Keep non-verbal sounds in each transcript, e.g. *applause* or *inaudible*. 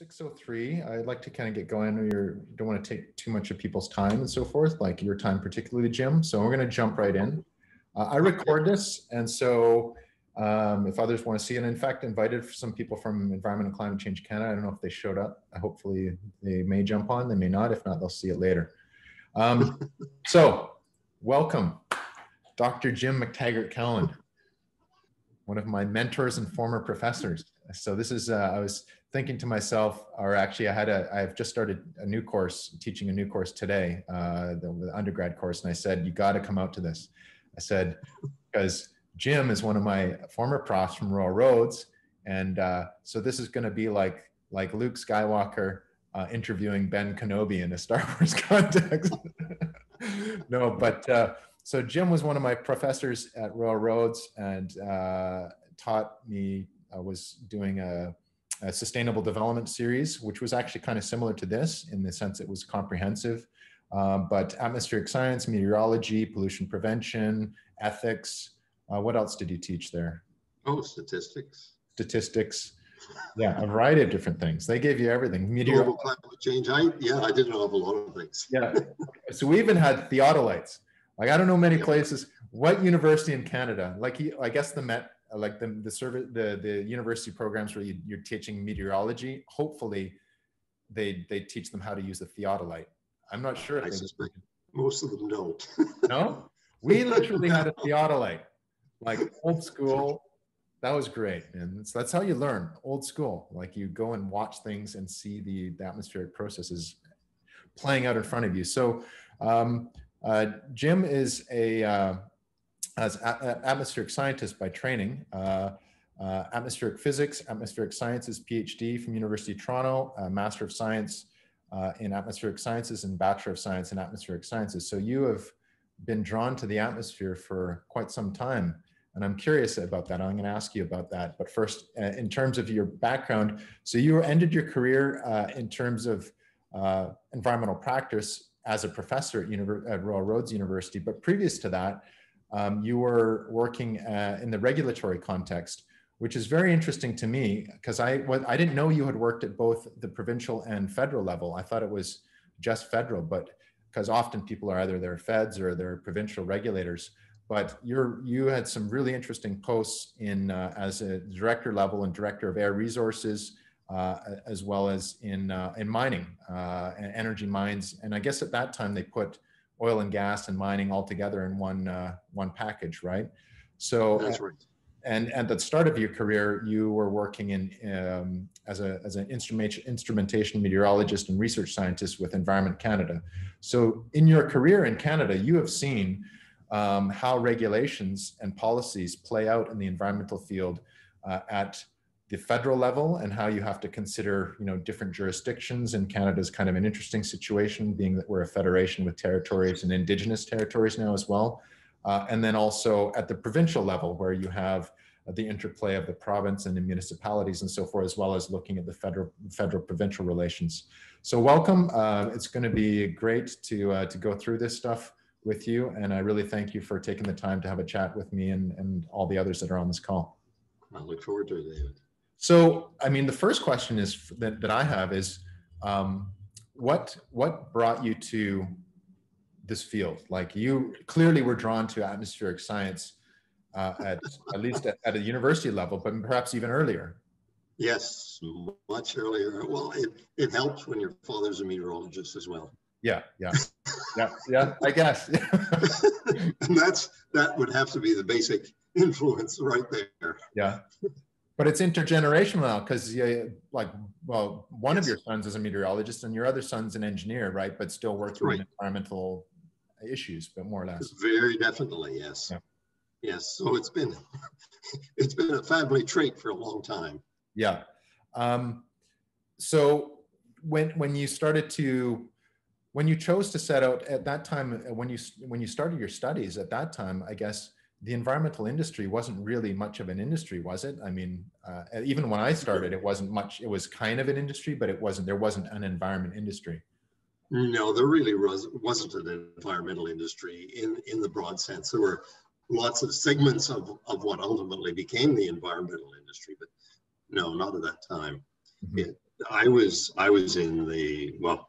603 i'd like to kind of get going. You don't want to take too much of people's time and so forth like your time particularly jim so we're going to jump right in. Uh, i record this and so um, if others want to see it in fact invited some people from environment and climate change canada i don't know if they showed up hopefully they may jump on they may not if not they'll see it later. Um, *laughs* so welcome dr jim mctaggart cowan one of my mentors and former professors. So this is uh, i was thinking to myself, or actually, I had a, I've just started a new course, teaching a new course today, uh, the, the undergrad course, and I said, you got to come out to this. I said, because Jim is one of my former profs from Royal Roads, and uh, so this is going to be like like Luke Skywalker uh, interviewing Ben Kenobi in a Star *laughs* Wars context. *laughs* no, but uh, so Jim was one of my professors at Royal Roads and uh, taught me. I was doing a a sustainable development series, which was actually kind of similar to this in the sense it was comprehensive. Um, but atmospheric science, meteorology, pollution prevention, ethics. Uh, what else did you teach there? Oh, statistics. Statistics. Yeah, a variety of different things. They gave you everything. Meteor- Global climate change. I yeah, I did an awful lot of things. Yeah. *laughs* so we even had theodolites. Like I don't know many places. What university in Canada? Like I guess the Met uh, like the the service the the university programs where you, you're teaching meteorology hopefully they they teach them how to use a theodolite. I'm not sure I suspect most of them don't. No? *laughs* We literally had a theodolite like old school. That was great and so that's how you learn old school. Like you go and watch things and see the, the atmospheric processes playing out in front of you. So um, uh, jim is a uh, as atmospheric scientist by training, uh, uh, atmospheric physics, atmospheric sciences PhD from University of Toronto, Master of Science uh, in atmospheric sciences and Bachelor of Science in atmospheric sciences. So you have been drawn to the atmosphere for quite some time. And I'm curious about that. I'm going to ask you about that. But first, uh, in terms of your background, so you ended your career uh, in terms of environmental practice as a professor at Royal Roads University. But previous to that, um, you were working uh, in the regulatory context, which is very interesting to me because I, what, I didn't know you had worked at both the provincial and federal level. I thought it was just federal, but because often people are either their feds or their provincial regulators. But you're you had some really interesting posts in uh, as a director level and director of air resources, uh, as well as in uh, in mining uh, and energy mines. And I guess at that time they put oil and gas and mining all together in one uh, one package, right? So that's right. And at the start of your career, you were working in um, as a as an instrumentation instrumentation meteorologist and research scientist with Environment Canada. So in your career in Canada, you have seen um, how regulations and policies play out in the environmental field uh, at the federal level and how you have to consider you know different jurisdictions. And canada's kind of an interesting situation being that we're a federation with territories and indigenous territories now as well. Uh, and then also at the provincial level where you have the interplay of the province and the municipalities and so forth as well as looking at the federal federal provincial relations. So welcome. Uh, it's going to be great to uh, to go through this stuff with you. And i really thank you for taking the time to have a chat with me and and all the others that are on this call. I look forward to it david so, I mean, the first question is that, that I have is, um, what what brought you to this field? Like you clearly were drawn to atmospheric science uh, at at least at, at, a university level, but perhaps even earlier. Yes, much earlier. Well, it it helps when your father's a meteorologist as well. Yeah, yeah, yeah, yeah. I guess. *laughs* and that's that would have to be the basic influence right there. Yeah but it's intergenerational now because you like well one yes. of your sons is a meteorologist and your other son's an engineer right but still working right. in environmental issues but more or less very definitely yes yeah. yes so it's been *laughs* it's been a family trait for a long time yeah um, so when when you started to when you chose to set out at that time when you when you started your studies at that time i guess the environmental industry wasn't really much of an industry, was it? I mean, uh, even when I started, it wasn't much. It was kind of an industry, but it wasn't. There wasn't an environment industry. No, there really was wasn't an environmental industry in in the broad sense. There were lots of segments of of what ultimately became the environmental industry, but no, not at that time. Mm-hmm. It, I was I was in the well,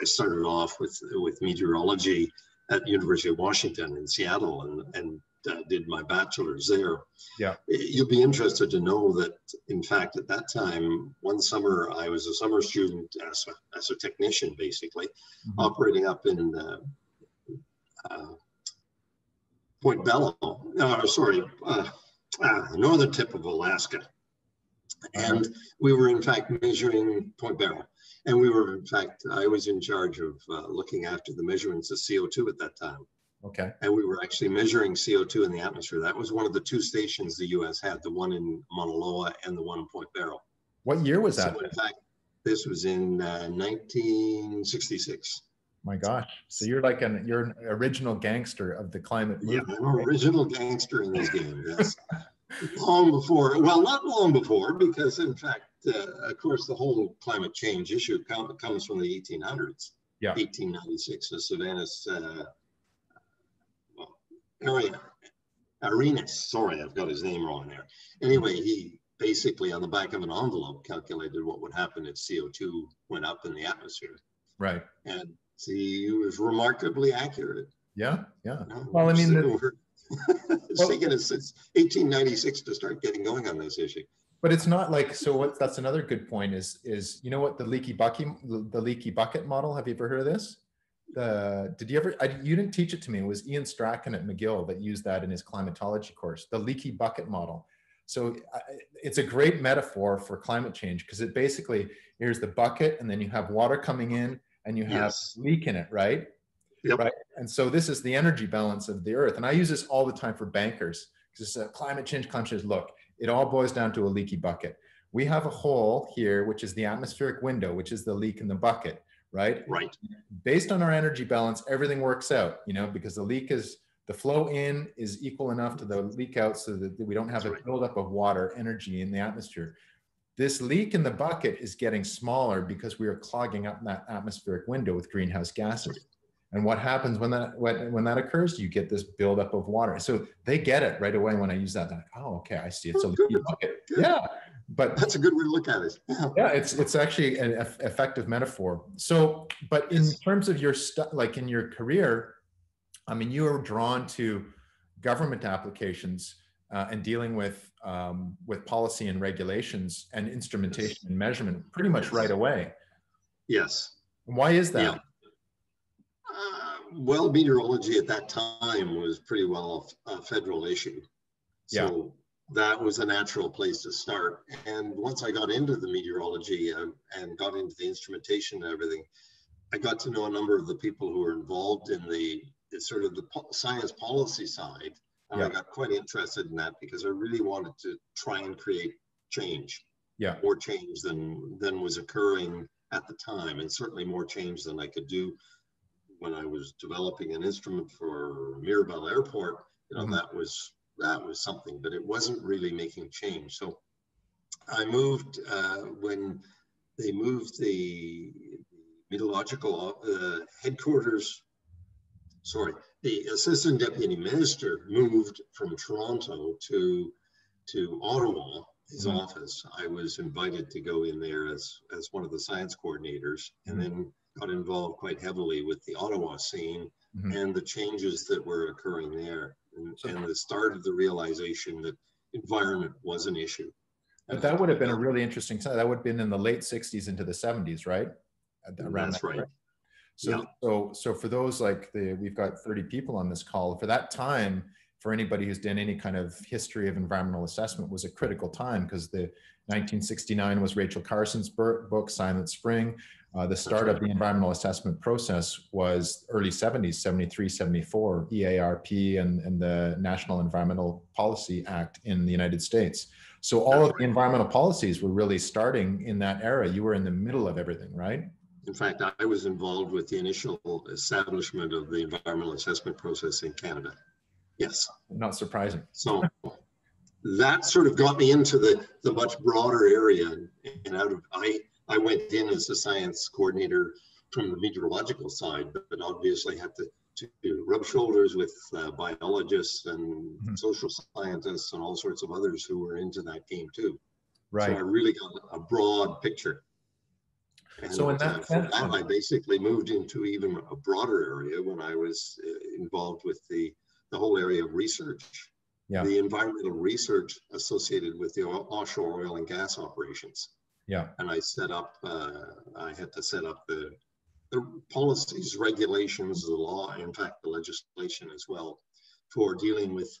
I started off with with meteorology at University of Washington in Seattle, and and uh, did my bachelor's there. Yeah. You'll be interested to know that, in fact, at that time, one summer I was a summer student as a, as a technician, basically, mm-hmm. operating up in uh, uh, Point Bello, uh, sorry, uh, uh, northern tip of Alaska. And uh-huh. we were, in fact, measuring Point Barrow. And we were, in fact, I was in charge of uh, looking after the measurements of CO2 at that time. Okay. And we were actually measuring CO2 in the atmosphere. That was one of the two stations the US had, the one in Mauna Loa and the one in Point Barrow. What year was that? So in fact, this was in uh, 1966. My gosh. So you're like an you're an original gangster of the climate movement. Yeah, I'm an original gangster in this game, yes. long before, well, not long before, because in fact, uh, of course, the whole climate change issue com- comes from the 1800s. Yeah. 1896, the Savannah's uh, area, Arrhenius, sorry, I've got his name wrong there. Anyway, he basically on the back of an envelope calculated what would happen if CO2 went up in the atmosphere. Right. And he was remarkably accurate. Yeah, yeah. well, I mean, the, it's *laughs* well, taken us since 1896 to start getting going on this issue. But it's not like so. What that's another good point is is you know what the leaky bucket the leaky bucket model. Have you ever heard of this? The did you ever I, you didn't teach it to me. It was ian strachan at mcgill that used that in his climatology course the leaky bucket model. So it's a great metaphor for climate change because it basically here's the bucket and then you have water coming in and you have yes. leak in it right? Yep. right? And so this is the energy balance of the earth. And i use this all the time for bankers because it's a climate change climate change look. It all boils down to a leaky bucket. We have a hole here which is the atmospheric window which is the leak in the bucket right? Right. Based on our energy balance, everything works out, you know, because the leak is the flow in is equal enough to the leak out so that we don't have That's a right. buildup of water energy in the atmosphere. This leak in the bucket is getting smaller because we are clogging up that atmospheric window with greenhouse gases. And what happens when that when, when that occurs? You get this buildup of water. So they get it right away when I use that. Like, oh, okay, I see. It's a leaky bucket. Yeah, but that's a good way to look at it. Yeah, yeah it's it's actually an effective metaphor. So but in terms of your stuff like in your career i mean you are drawn to government applications uh, and dealing with um, with policy and regulations and instrumentation yes. and measurement pretty much right away. Yes. Why is that? Yeah. uh, well meteorology at that time was pretty well a federal issue. So yeah that was a natural place to start. And once I got into the meteorology uh, and got into the instrumentation and everything, I got to know a number of the people who were involved in the sort of the po- science policy side. And yeah. I got quite interested in that because I really wanted to try and create change. Yeah. More change than than was occurring at the time, and certainly more change than I could do when I was developing an instrument for Mirabel Airport. You know, mm-hmm. that was that was something, but it wasn't really making change. So I moved uh, when they moved the meteorological uh, headquarters. Sorry, the assistant deputy minister moved from Toronto to to Ottawa, his mm-hmm. office. I was invited to go in there as as one of the science coordinators, and mm-hmm. then got involved quite heavily with the Ottawa scene mm-hmm. and the changes that were occurring there and, and the start of the realization that environment was an issue. But that would have been a really interesting time. That would have been in the late 60s into the 70s, right? Around That's that right. So, yeah. so, so for those like the, we've got 30 people on this call. For that time, for anybody who's done any kind of history of environmental assessment, was a critical time because the 1969 was Rachel Carson's book, Silent Spring. Uh, the start of the environmental assessment process was early 70s, 73, 74, EARP and, and the National Environmental Policy Act in the United States. So all of the environmental policies were really starting in that era. You were in the middle of everything, right? In fact, I was involved with the initial establishment of the environmental assessment process in Canada. Yes. Not surprising. So that sort of got me into the, the much broader area and out of, I, I went in as a science coordinator from the meteorological side, but, but obviously had to, to rub shoulders with uh, biologists and mm-hmm. social scientists and all sorts of others who were into that game too. Right. So I really got a broad picture. And So in that uh, sense- that, I basically moved into even a broader area when I was uh, involved with the, the whole area of research. Yeah. The environmental research associated with the offshore oil and gas operations. Yeah. And I set up, uh, I had to set up the, the policies, regulations, the law, in fact, the legislation as well, for dealing with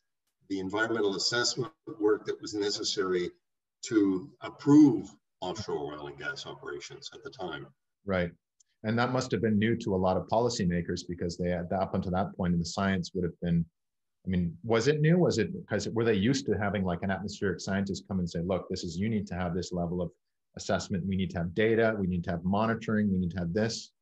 the environmental assessment work that was necessary to approve offshore oil and gas operations at the time. Right. And that must have been new to a lot of policymakers because they had up until that point in the science would have been, I mean, was it new? Was it because were they used to having like an atmospheric scientist come and say, look, this is, you need to have this level of assessment. We need to have data. We need to have monitoring. We need to have this.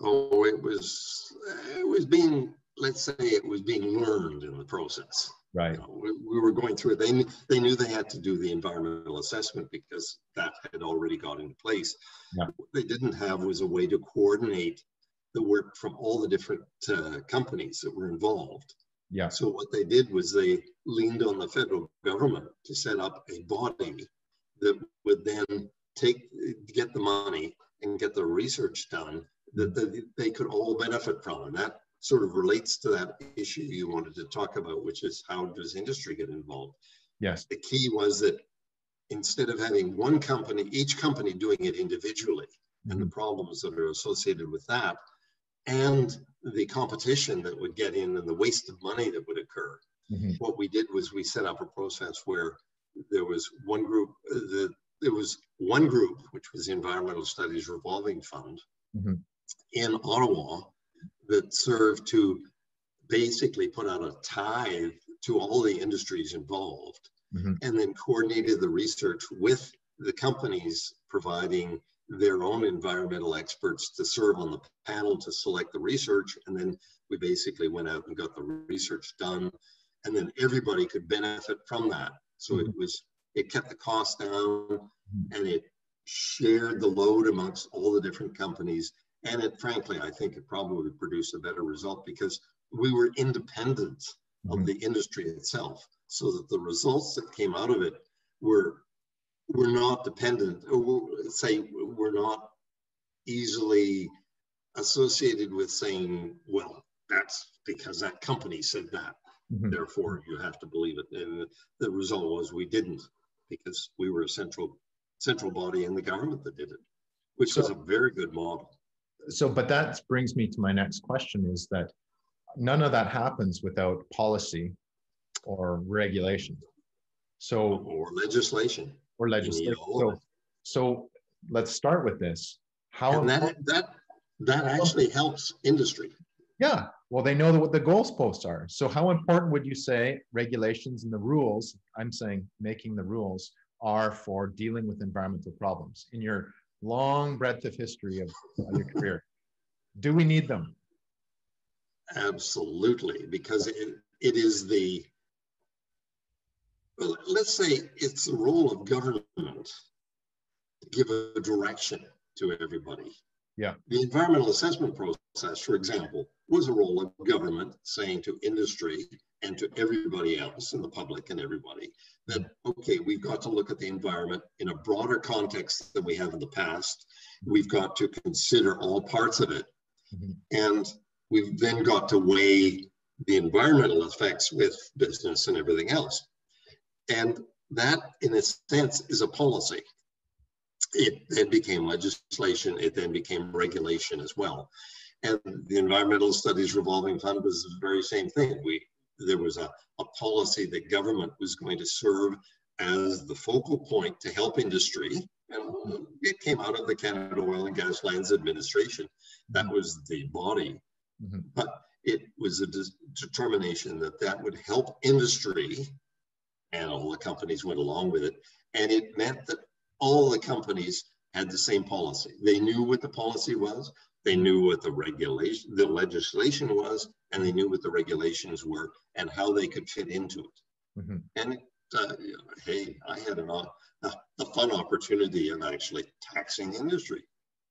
Oh, it was, it was being, let's say it was being learned in the process. Right. You know, we, we were going through it. They, they knew they had to do the environmental assessment because that had already got into place. Yeah. What they didn't have was a way to coordinate the work from all the different uh, companies that were involved. Yeah. So what they did was they leaned on the federal government to set up a body that would then take, get the money and get the research done that that they could all benefit from. And that sort of relates to that issue you wanted to talk about, which is how does industry get involved? Yes. The key was that instead of having one company, each company doing it individually, and the Mhm. problems that are associated with that, and the competition that would get in and the waste of money that would occur. Mhm. What we did was we set up a process where there was one group, the, there was one group, which was the Environmental Studies Revolving Fund Mhm. in Ottawa that served to basically put out a tithe to all the industries involved Mhm. and then coordinated the research with the companies providing their own environmental experts to serve on the panel to select the research. And then we basically went out and got the research done. And then everybody could benefit from that. So it was, it kept the cost down and it shared the load amongst all the different companies. And it frankly, I think it probably produced a better result because we were independent of Mhm. the industry itself so that the results that came out of it were were not dependent or were- say were not easily associated with saying well that's because that company said that Mhm. therefore you have to believe it and the result was we didn't because we were a central central body in the government that did it which was So- a very good model So, but that brings me to my next question is that none of that happens without policy or regulation. So, or legislation or legislation. So, so let's start with this. How, and that that that actually helps industry yeah, well, they know what the goalposts are. So how important would you say regulations and the rules, I'm saying making the rules, are for dealing with environmental problems in your long breadth of history of, of your career? Do we need them? Absolutely, because it, it is the, well, let's say it's the role of government to give a direction to everybody. Yeah. The environmental assessment process, for example, was a role of government saying to industry and to everybody else in the public and everybody that, okay, we've got to look at the environment in a broader context than we have in the past. We've got to consider all parts of it. Mhm. And we've then got to weigh the environmental effects with business and everything else. And that, in a sense, is a policy. It then became legislation, it then became regulation as well. And the Environmental Studies Revolving Fund was the very same thing. We there was a, a policy that government was going to serve as the focal point to help industry. And it came out of the Canada Oil and Gas Lands Administration. That was the body. Mhm. But it was a des- determination that that would help industry and all the companies went along with it. And it meant that all the companies had the same policy. They knew what the policy was, they knew what the regulation, the legislation was, and they knew what the regulations were and how they could fit into it. Mhm. And it, uh, hey, I had an, o- a, a fun opportunity of actually taxing industry.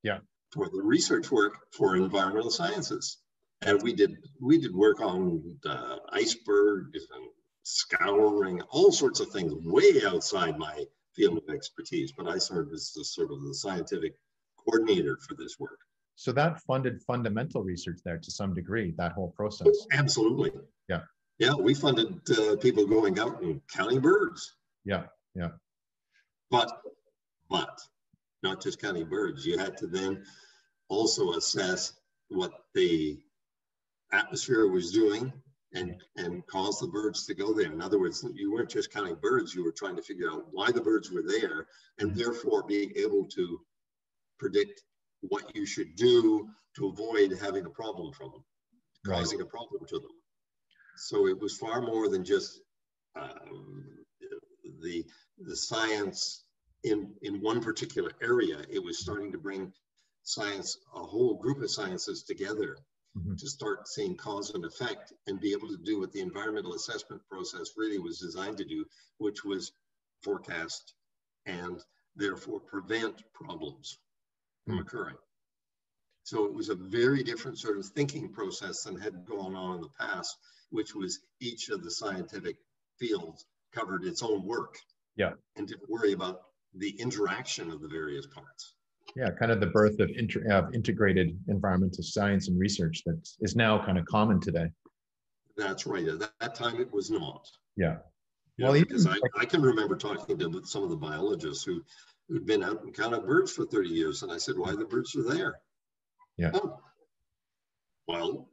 Yeah. For the research work for environmental sciences. And we did we did work on uh, icebergs and scouring, all sorts of things way outside my field of expertise. But I served as the sort of the scientific coordinator for this work. So that funded fundamental research there to some degree, that whole process. Absolutely. Yeah. Yeah, we funded uh, people going out and counting birds. Yeah, yeah. But, but not just counting birds. You had to then also assess what the atmosphere was doing and and cause the birds to go there. In other words, you weren't just counting birds; you were trying to figure out why the birds were there, and mm-hmm. therefore being able to predict what you should do to avoid having a problem from them, causing right. a problem to them. So it was far more than just um, the the science in in one particular area. It was starting to bring science, a whole group of sciences together mm-hmm. to start seeing cause and effect and be able to do what the environmental assessment process really was designed to do, which was forecast and therefore prevent problems from occurring. So it was a very different sort of thinking process than had gone on in the past, which was each of the scientific fields covered its own work. Yeah. And didn't worry about the interaction of the various parts yeah, kind of the birth of, inter, of integrated environmental science and research that is now kind of common today. That's right. At that time, it was not. Yeah. yeah well, because I, I can remember talking to some of the biologists who, who'd been out and counted birds for 30 years. And I said, why the birds are there? Yeah. Oh, well,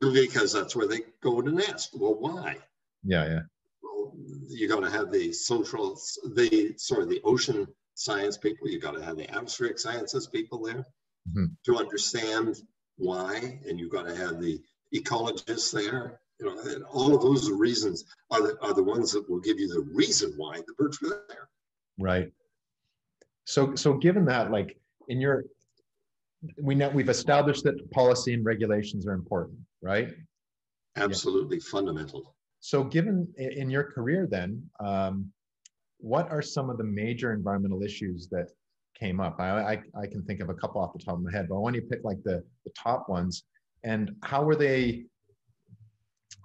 because that's where they go to nest. Well, why? Yeah, yeah. Well, you're going to have the social, the, sorry, the ocean science people, you got to have the atmospheric sciences people there mm-hmm. to understand why, and you've got to have the ecologists there. You know, and all of those reasons are the, are the ones that will give you the reason why the birds were there. Right. So, so given that, like in your, we know we've established that policy and regulations are important, right? Absolutely yeah. fundamental. So, given in your career, then, um, what are some of the major environmental issues that came up? I, I, I, can think of a couple off the top of my head, but I want you to pick like the, the top ones and how were they,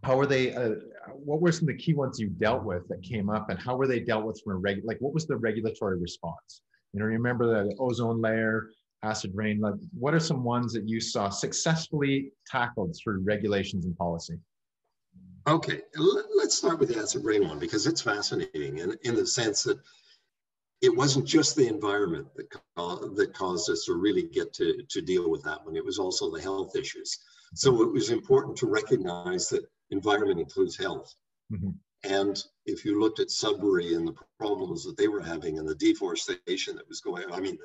how were they, uh, what were some of the key ones you dealt with that came up and how were they dealt with from a reg, like what was the regulatory response? You know, remember the ozone layer, acid rain, what are some ones that you saw successfully tackled through regulations and policy? Okay, let's start with the acid rain one because it's fascinating in, in the sense that it wasn't just the environment that, that caused us to really get to, to deal with that one. It was also the health issues. So it was important to recognize that environment includes health. Mm-hmm. And if you looked at Sudbury and the problems that they were having and the deforestation that was going on, I mean,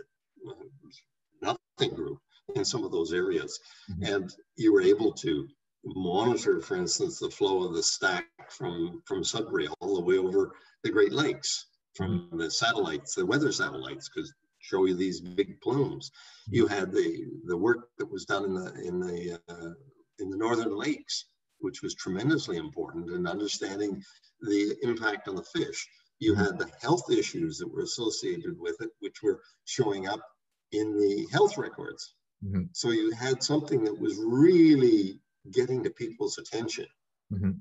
nothing grew in some of those areas. Mm-hmm. And you were able to monitor, for instance, the flow of the stack from, from Sudbury all the way over the Great Lakes from the satellites, the weather satellites, because show you these big plumes. You had the the work that was done in the in the uh, in the northern lakes, which was tremendously important in understanding the impact on the fish. You had the health issues that were associated with it, which were showing up in the health records. Mm-hmm. So you had something that was really getting to people's attention. Mm-hmm.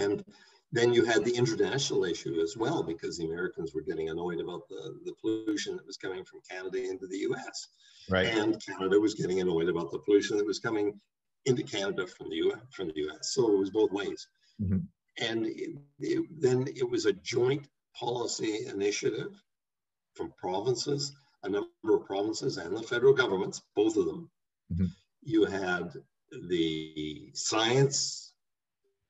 And then you had the international issue as well, because the Americans were getting annoyed about the, the pollution that was coming from Canada into the US. Right. And Canada was getting annoyed about the pollution that was coming into Canada from the US. From the US. So it was both ways. Mm-hmm. And it, it, then it was a joint policy initiative from provinces, a number of provinces and the federal governments, both of them. Mm-hmm. You had the science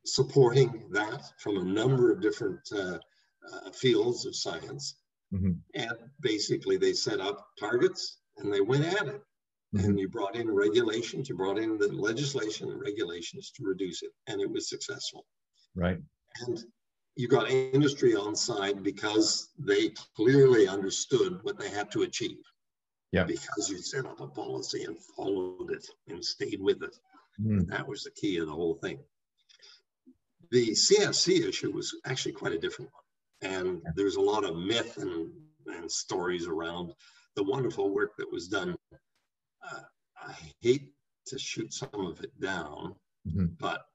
supporting that from a number of different uh, uh, fields of science. Mm-hmm. And basically, they set up targets and they went at it. Mm-hmm. And you brought in regulations, you brought in the legislation and regulations to reduce it, and it was successful. Right. And you got industry on side because they clearly understood what they had to achieve. Yeah. Because you set up a policy and followed it and stayed with it. Mm. That was the key of the whole thing. The CFC issue was actually quite a different one. And there's a lot of myth and, and stories around the wonderful work that was done. Uh, I hate to shoot some of it down, mm-hmm. but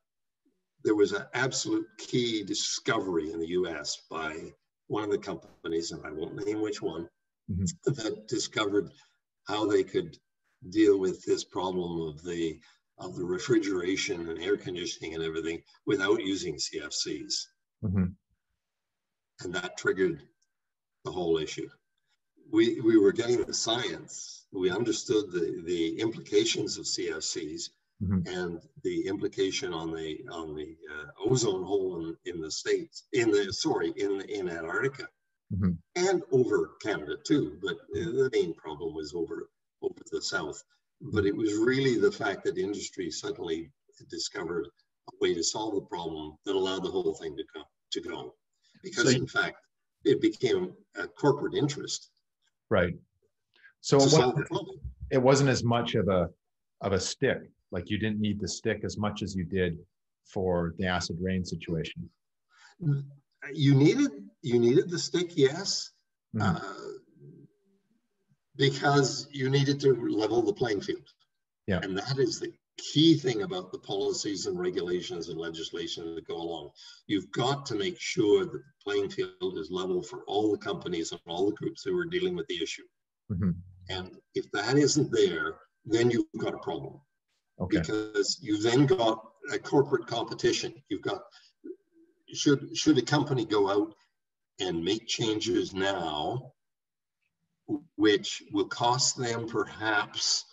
there was an absolute key discovery in the US by one of the companies, and I won't name which one, mm-hmm. *laughs* that discovered how they could deal with this problem of the of the refrigeration and air conditioning and everything without using CFCs. Mm-hmm. And that triggered the whole issue. We, we were getting the science, we understood the, the implications of CFCs mm-hmm. and the implication on the on the uh, ozone hole in, in the states, in the sorry, in in Antarctica. Mm-hmm. And over Canada too, but the main problem was over over the south. But it was really the fact that industry suddenly discovered a way to solve the problem that allowed the whole thing to go. To go. Because so, in fact, it became a corporate interest. Right. So it wasn't, it wasn't as much of a of a stick. Like you didn't need the stick as much as you did for the acid rain situation. You needed you needed the stick, yes. Mm-hmm. Uh, because you needed to level the playing field. Yeah. And that is the key thing about the policies and regulations and legislation that go along. You've got to make sure that the playing field is level for all the companies and all the groups who are dealing with the issue. Mm-hmm. And if that isn't there, then you've got a problem. Okay. Because you've then got a corporate competition. You've got should should a company go out and make changes now which will cost them perhaps,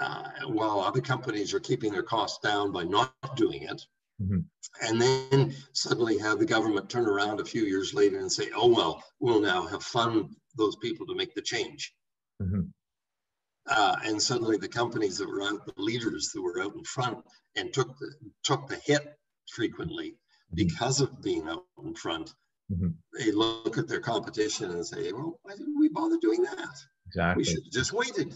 uh, while other companies are keeping their costs down by not doing it. Mm-hmm. And then suddenly have the government turn around a few years later and say, oh, well, we'll now have fund those people to make the change. Mm-hmm. Uh, and suddenly the companies that were out, the leaders that were out in front and took the, took the hit frequently mm-hmm. because of being out in front Mm-hmm. They look at their competition and say, well, why didn't we bother doing that? Exactly. We should have just waited.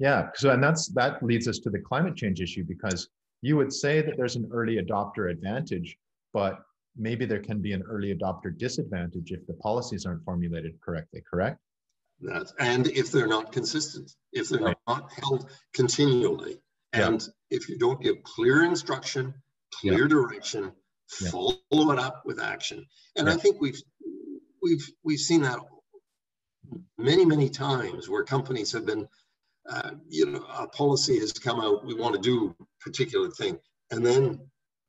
Yeah. So, and that's that leads us to the climate change issue because you would say that there's an early adopter advantage, but maybe there can be an early adopter disadvantage if the policies aren't formulated correctly, correct? That, and if they're not consistent, if they're right. not held continually, and yeah. if you don't give clear instruction, clear yeah. direction, yeah. follow it up with action. And. I think we've we've we've seen that many many times where companies have been, uh, you know, a policy has come out. We want to do a particular thing, and then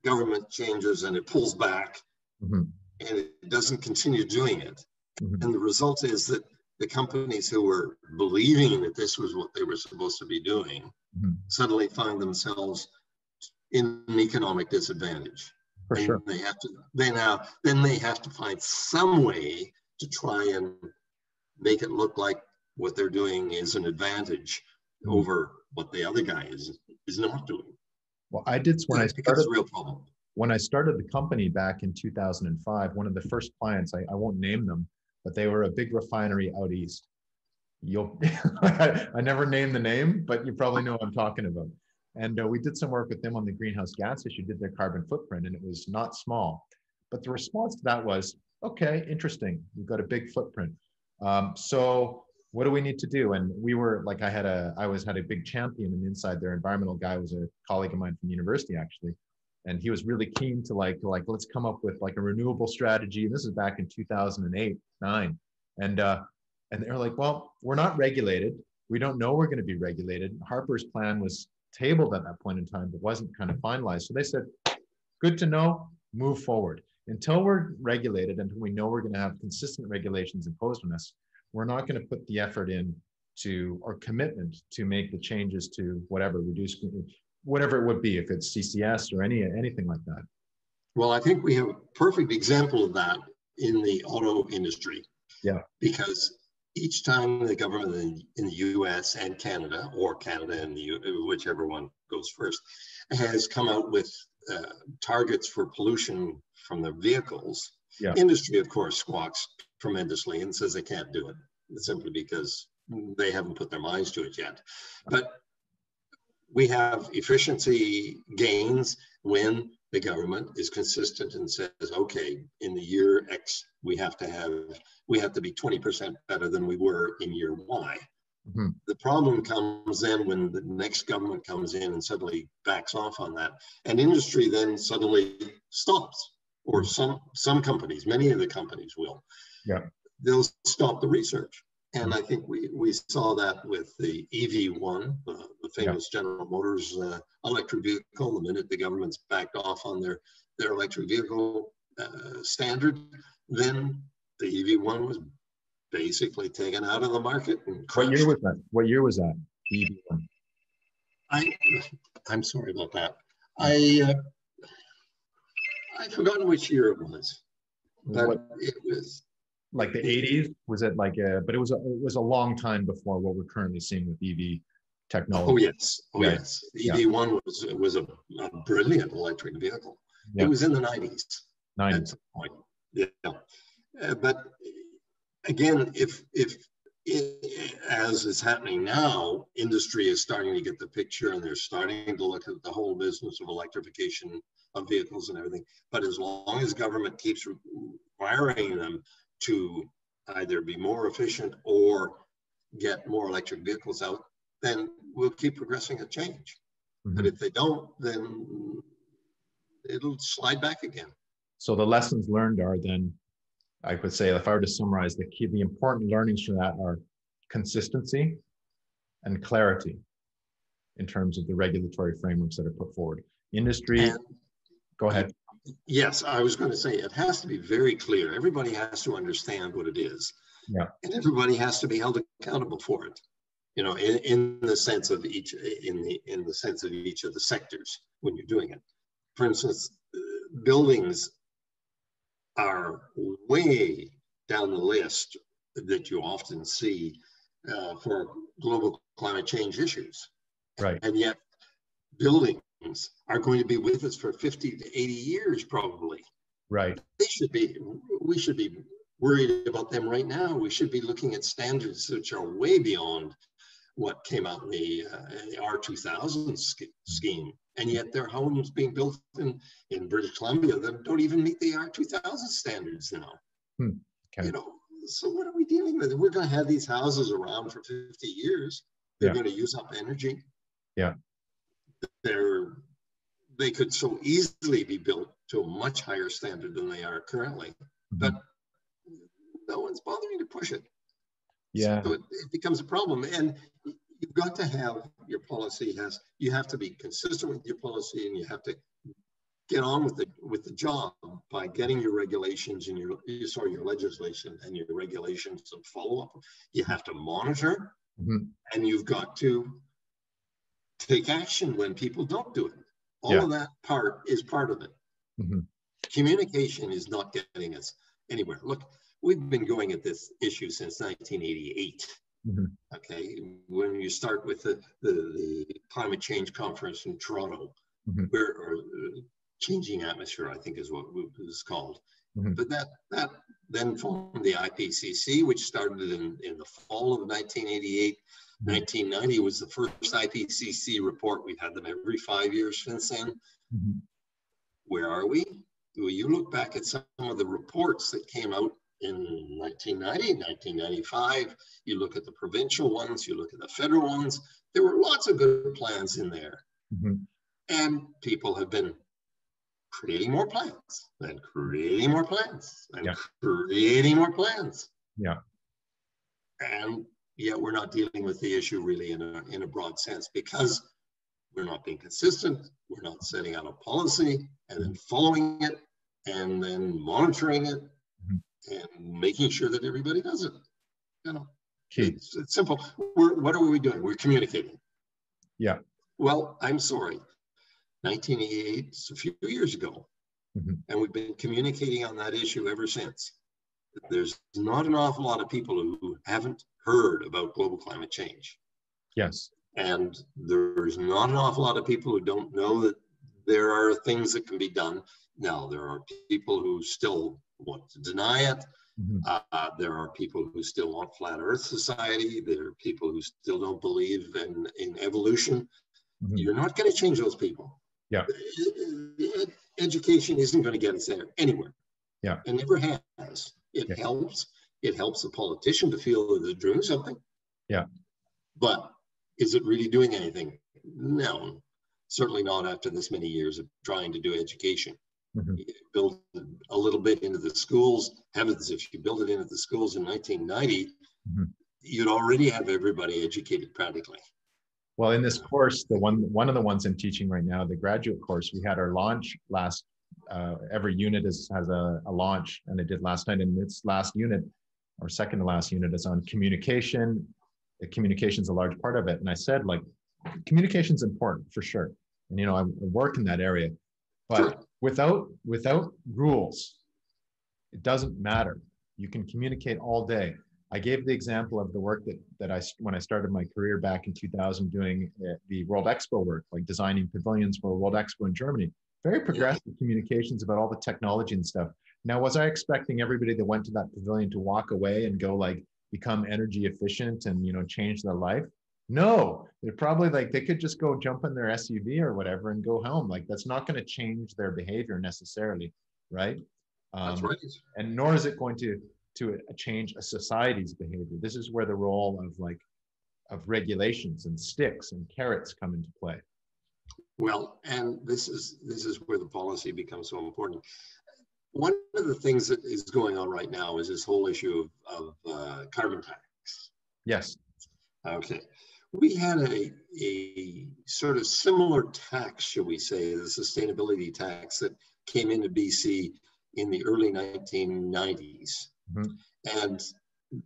government changes and it pulls back, mm-hmm. and it doesn't continue doing it. Mm-hmm. And the result is that the companies who were believing that this was what they were supposed to be doing mm-hmm. suddenly find themselves in an economic disadvantage. For and sure. They have to they now then they have to find some way to try and make it look like what they're doing is an advantage over what the other guy is is not doing. Well, I did when I, I started a real problem. When I started the company back in 2005, one of the first clients, I, I won't name them, but they were a big refinery out east. You'll *laughs* I never name the name, but you probably know what I'm talking about. And uh, we did some work with them on the greenhouse gas issue, did their carbon footprint, and it was not small. But the response to that was, okay, interesting. We've got a big footprint. Um, so what do we need to do? And we were like, I had a, I was had a big champion and inside their environmental guy was a colleague of mine from university actually. And he was really keen to like, like, let's come up with like a renewable strategy. And this is back in 2008, nine. And, uh, and they're like, well, we're not regulated. We don't know we're going to be regulated. Harper's plan was tabled at that point in time, but wasn't kind of finalized. So they said, good to know, move forward. Until we're regulated, until we know we're going to have consistent regulations imposed on us, we're not going to put the effort in to or commitment to make the changes to whatever reduce whatever it would be if it's CCS or any anything like that. Well, I think we have a perfect example of that in the auto industry. Yeah. Because each time the government in, in, the US and Canada, or Canada and the U, whichever one goes first, has come out with uh, targets for pollution from their vehicles, yeah. industry, of course, squawks tremendously and says they can't do it simply because they haven't put their minds to it yet. But we have efficiency gains when the government is consistent and says, okay, in the year X, we have to have, we have to be 20% better than we were in year Y. Mm-hmm. The problem comes then when the next government comes in and suddenly backs off on that, and industry then suddenly stops, or some some companies, many of the companies will. Yeah, they'll stop the research And I think we, we saw that with the EV1, uh, the famous yeah. General Motors uh, electric vehicle. The minute the government's backed off on their, their electric vehicle uh, standard, then the EV1 was basically taken out of the market. what year was that? What year was that? EV1. I, I'm sorry about that. I, uh, I've forgotten which year it was, but what, it was like the 80s. Was it like a? But it was a, it was a long time before what we're currently seeing with EV technology. Oh yes, oh yes. The EV1 yeah. was was a, a, brilliant electric vehicle. Yeah. It was in the 90s. 90s. point. Yeah, uh, but again, if if it, as is happening now, industry is starting to get the picture and they're starting to look at the whole business of electrification of vehicles and everything. But as long as government keeps requiring them to either be more efficient or get more electric vehicles out, then we'll keep progressing a change. Mm-hmm. But if they don't, then it'll slide back again. So the lessons learned are then I could say, if I were to summarize the key, the important learnings from that are consistency and clarity in terms of the regulatory frameworks that are put forward. Industry, and, go ahead. Yes, I was going to say it has to be very clear. Everybody has to understand what it is. Yeah. And everybody has to be held accountable for it. You know, in, in the sense of each in the in the sense of each of the sectors when you're doing it. For instance, buildings are way down the list that you often see uh, for global climate change issues. Right. And yet, buildings are going to be with us for 50 to 80 years, probably. Right. They should be, we should be worried about them right now. We should be looking at standards which are way beyond what came out in the, uh, the R2000 scheme and yet there are homes being built in, in British Columbia that don't even meet the R2000 standards now. Hmm. Okay. You know, so what are we dealing with? We're going to have these houses around for 50 years. They're yeah. going to use up energy. Yeah. They're they could so easily be built to a much higher standard than they are currently, mm-hmm. but no one's bothering to push it. Yeah. So it, it becomes a problem. And you've got to have your policy has you have to be consistent with your policy and you have to get on with the with the job by getting your regulations and your sorry your legislation and your regulations and follow up you have to monitor mm-hmm. and you've got to take action when people don't do it all yeah. of that part is part of it mm-hmm. communication is not getting us anywhere look we've been going at this issue since 1988 Mm-hmm. Okay, when you start with the, the, the, climate change conference in Toronto, mm-hmm. where or, uh, changing atmosphere, I think is what it was called. Mm-hmm. But that that then formed the IPCC, which started in, in the fall of 1988. 1990 mm-hmm. was the first IPCC report. We've had them every five years since then. Mm-hmm. Where are we? Well, you look back at some of the reports that came out in 1990, 1995. You look at the provincial ones, you look at the federal ones. There were lots of good plans in there. Mm-hmm. And people have been creating more plans and creating more plans and yeah. creating more plans. Yeah. And yet we're not dealing with the issue really in a, in a broad sense because we're not being consistent. We're not setting out a policy and then following it and then monitoring it and making sure that everybody does it. You know, it's, it's simple. We're, what are we doing? We're communicating. Yeah. Well, I'm sorry. 1988 is a few years ago. Mm-hmm. And we've been communicating on that issue ever since. There's not an awful lot of people who haven't heard about global climate change. Yes. And there's not an awful lot of people who don't know that there are things that can be done. Now, there are people who still want to deny it. Mm-hmm. Uh, there are people who still want flat Earth society. There are people who still don't believe in, in evolution. Mm-hmm. You're not going to change those people. Yeah. Education isn't going to get us there anywhere. Yeah. It never has. It yeah. helps. It helps a politician to feel that they're doing something. Yeah. But is it really doing anything? No, certainly not after this many years of trying to do education mm-hmm. build a little bit into the schools. Heavens, if you build it into the schools in 1990, mm-hmm. you'd already have everybody educated practically. Well, in this course, the one one of the ones I'm teaching right now, the graduate course, we had our launch last. Uh, every unit is, has a, a launch, and it did last night. And its last unit, or second to last unit, is on communication. Communication is a large part of it. And I said, like, communication is important for sure. And you know, I work in that area, but without without rules, it doesn't matter. You can communicate all day. I gave the example of the work that that I when I started my career back in 2000 doing uh, the World Expo work, like designing pavilions for World Expo in Germany. Very progressive communications about all the technology and stuff. Now, was I expecting everybody that went to that pavilion to walk away and go like become energy efficient and you know change their life? No, they're probably like they could just go jump in their SUV or whatever and go home. Like that's not going to change their behavior necessarily, right? Um, that's right. And nor is it going to to change a society's behavior. This is where the role of like of regulations and sticks and carrots come into play. Well, and this is this is where the policy becomes so important. One of the things that is going on right now is this whole issue of, of uh, carbon tax. Yes. Okay. We had a, a sort of similar tax, shall we say, the sustainability tax that came into BC in the early 1990s. Mm-hmm. And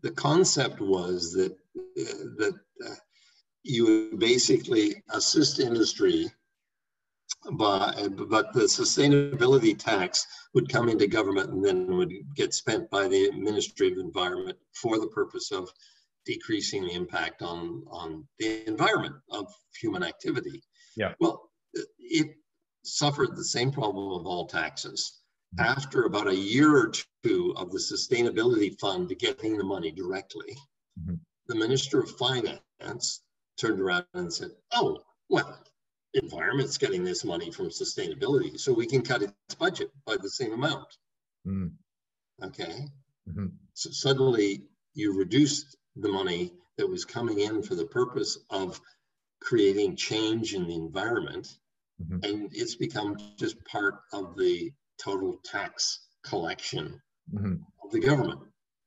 the concept was that uh, that uh, you would basically assist industry by, but the sustainability tax would come into government and then would get spent by the Ministry of Environment for the purpose of decreasing the impact on, on the environment of human activity. Yeah. Well, it suffered the same problem of all taxes after about a year or two of the sustainability fund getting the money directly, mm-hmm. the Minister of Finance turned around and said, Oh, well, environment's getting this money from sustainability, so we can cut its budget by the same amount. Mm. Okay. Mm-hmm. So suddenly you reduced the money that was coming in for the purpose of creating change in the environment. Mm-hmm. And it's become just part of the total tax collection mm-hmm. of the government.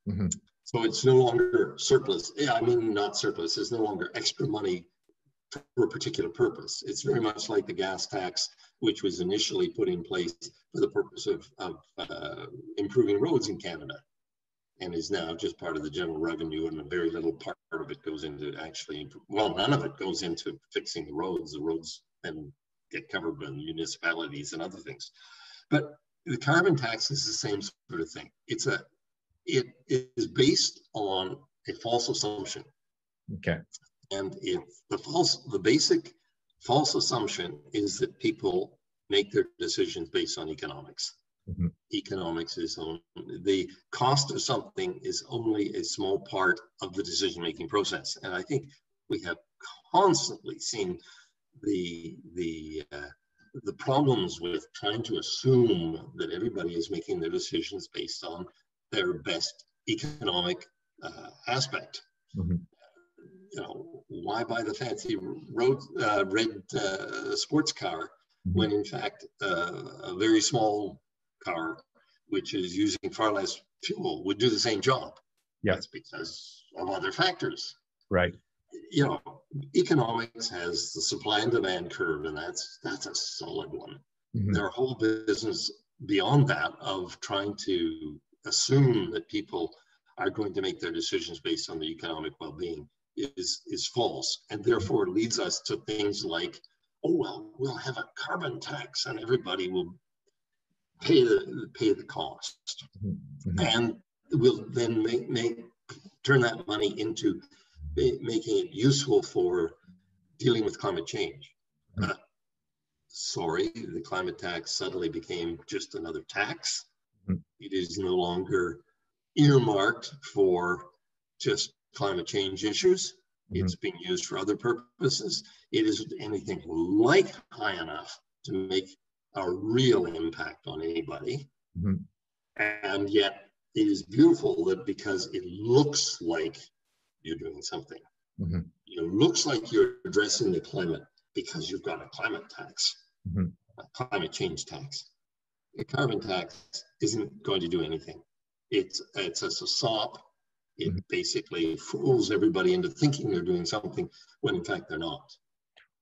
Mm-hmm. So it's no longer surplus. Yeah, I mean, not surplus. It's no longer extra money for a particular purpose. It's very much like the gas tax, which was initially put in place for the purpose of, of uh, improving roads in Canada and is now just part of the general revenue and a very little part of it goes into actually, well, none of it goes into fixing the roads. The roads then get covered by municipalities and other things. But the carbon tax is the same sort of thing. It's a, it is based on a false assumption. Okay. And if the false, the basic false assumption is that people make their decisions based on economics. Mm-hmm. Economics is on the cost of something is only a small part of the decision making process. And I think we have constantly seen the the uh, the problems with trying to assume that everybody is making their decisions based on their best economic uh, aspect. Mm-hmm. You know, why buy the fancy road uh, red uh, sports car mm-hmm. when in fact uh, a very small car, which is using far less fuel, would do the same job? Yeah. That's because of other factors. Right you know, economics has the supply and demand curve, and that's that's a solid one. Mm-hmm. Their whole business beyond that of trying to assume that people are going to make their decisions based on the economic well-being is is false, and therefore leads us to things like, oh well, we'll have a carbon tax, and everybody will pay the pay the cost, mm-hmm. and we'll then make make turn that money into making it useful for dealing with climate change. Uh, sorry, the climate tax suddenly became just another tax. Mm-hmm. It is no longer earmarked for just climate change issues. Mm-hmm. It's being used for other purposes. It isn't anything like high enough to make a real impact on anybody. Mm-hmm. And yet it is beautiful that because it looks like you're doing something. Mm-hmm. It looks like you're addressing the climate because you've got a climate tax, mm-hmm. a climate change tax. A carbon tax isn't going to do anything. It's it's a sop it basically fools everybody into thinking they're doing something when in fact they're not.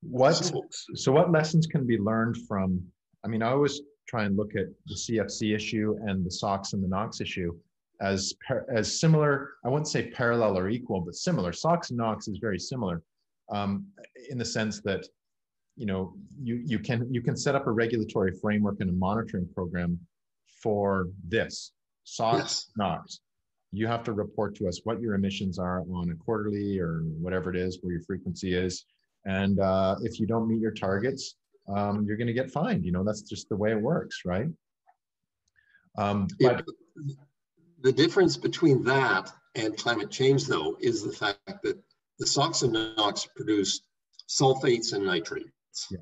What so, so what lessons can be learned from? I mean, I always try and look at the CFC issue and the SOx and the NOx issue as as similar. I wouldn't say parallel or equal, but similar. SOx and NOx is very similar um, in the sense that you know you you can you can set up a regulatory framework and a monitoring program for this SOx yes. NOx. You have to report to us what your emissions are on a quarterly or whatever it is, where your frequency is, and uh, if you don't meet your targets, um, you're going to get fined. You know that's just the way it works, right? Um, but yeah, the difference between that and climate change, though, is the fact that the SOx and NOx produce sulfates and nitrates. Yeah.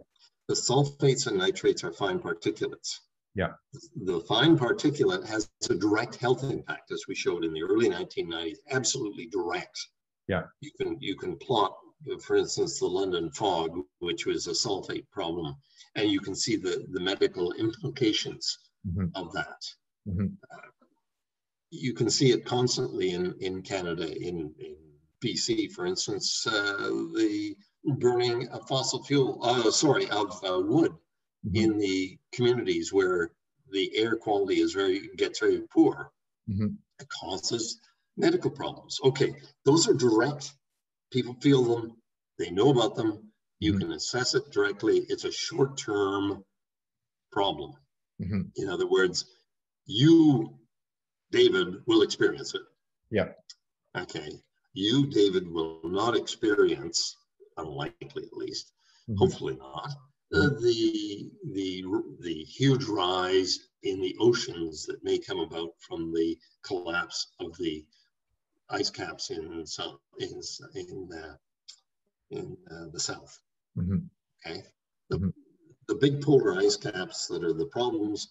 The sulfates and nitrates are fine particulates. Yeah. The fine particulate has a direct health impact, as we showed in the early 1990s, absolutely direct. Yeah. You can you can plot, for instance, the London fog, which was a sulfate problem, and you can see the, the medical implications mm-hmm. of that. Mm-hmm. Uh, you can see it constantly in, in Canada, in, in BC, for instance, uh, the burning of fossil fuel, uh, sorry, of uh, wood mm-hmm. in the communities where the air quality is very gets very poor. Mm-hmm. It causes medical problems. Okay, those are direct. People feel them. They know about them. You mm-hmm. can assess it directly. It's a short-term problem. Mm-hmm. In other words, you, David, will experience it. Yeah. Okay. You, David, will not experience, unlikely at least, mm-hmm. hopefully not, the, the, the huge rise in the oceans that may come about from the collapse of the ice caps in south in in, uh, in uh, the south. Mm-hmm. Okay, the, mm-hmm. the big polar ice caps that are the problems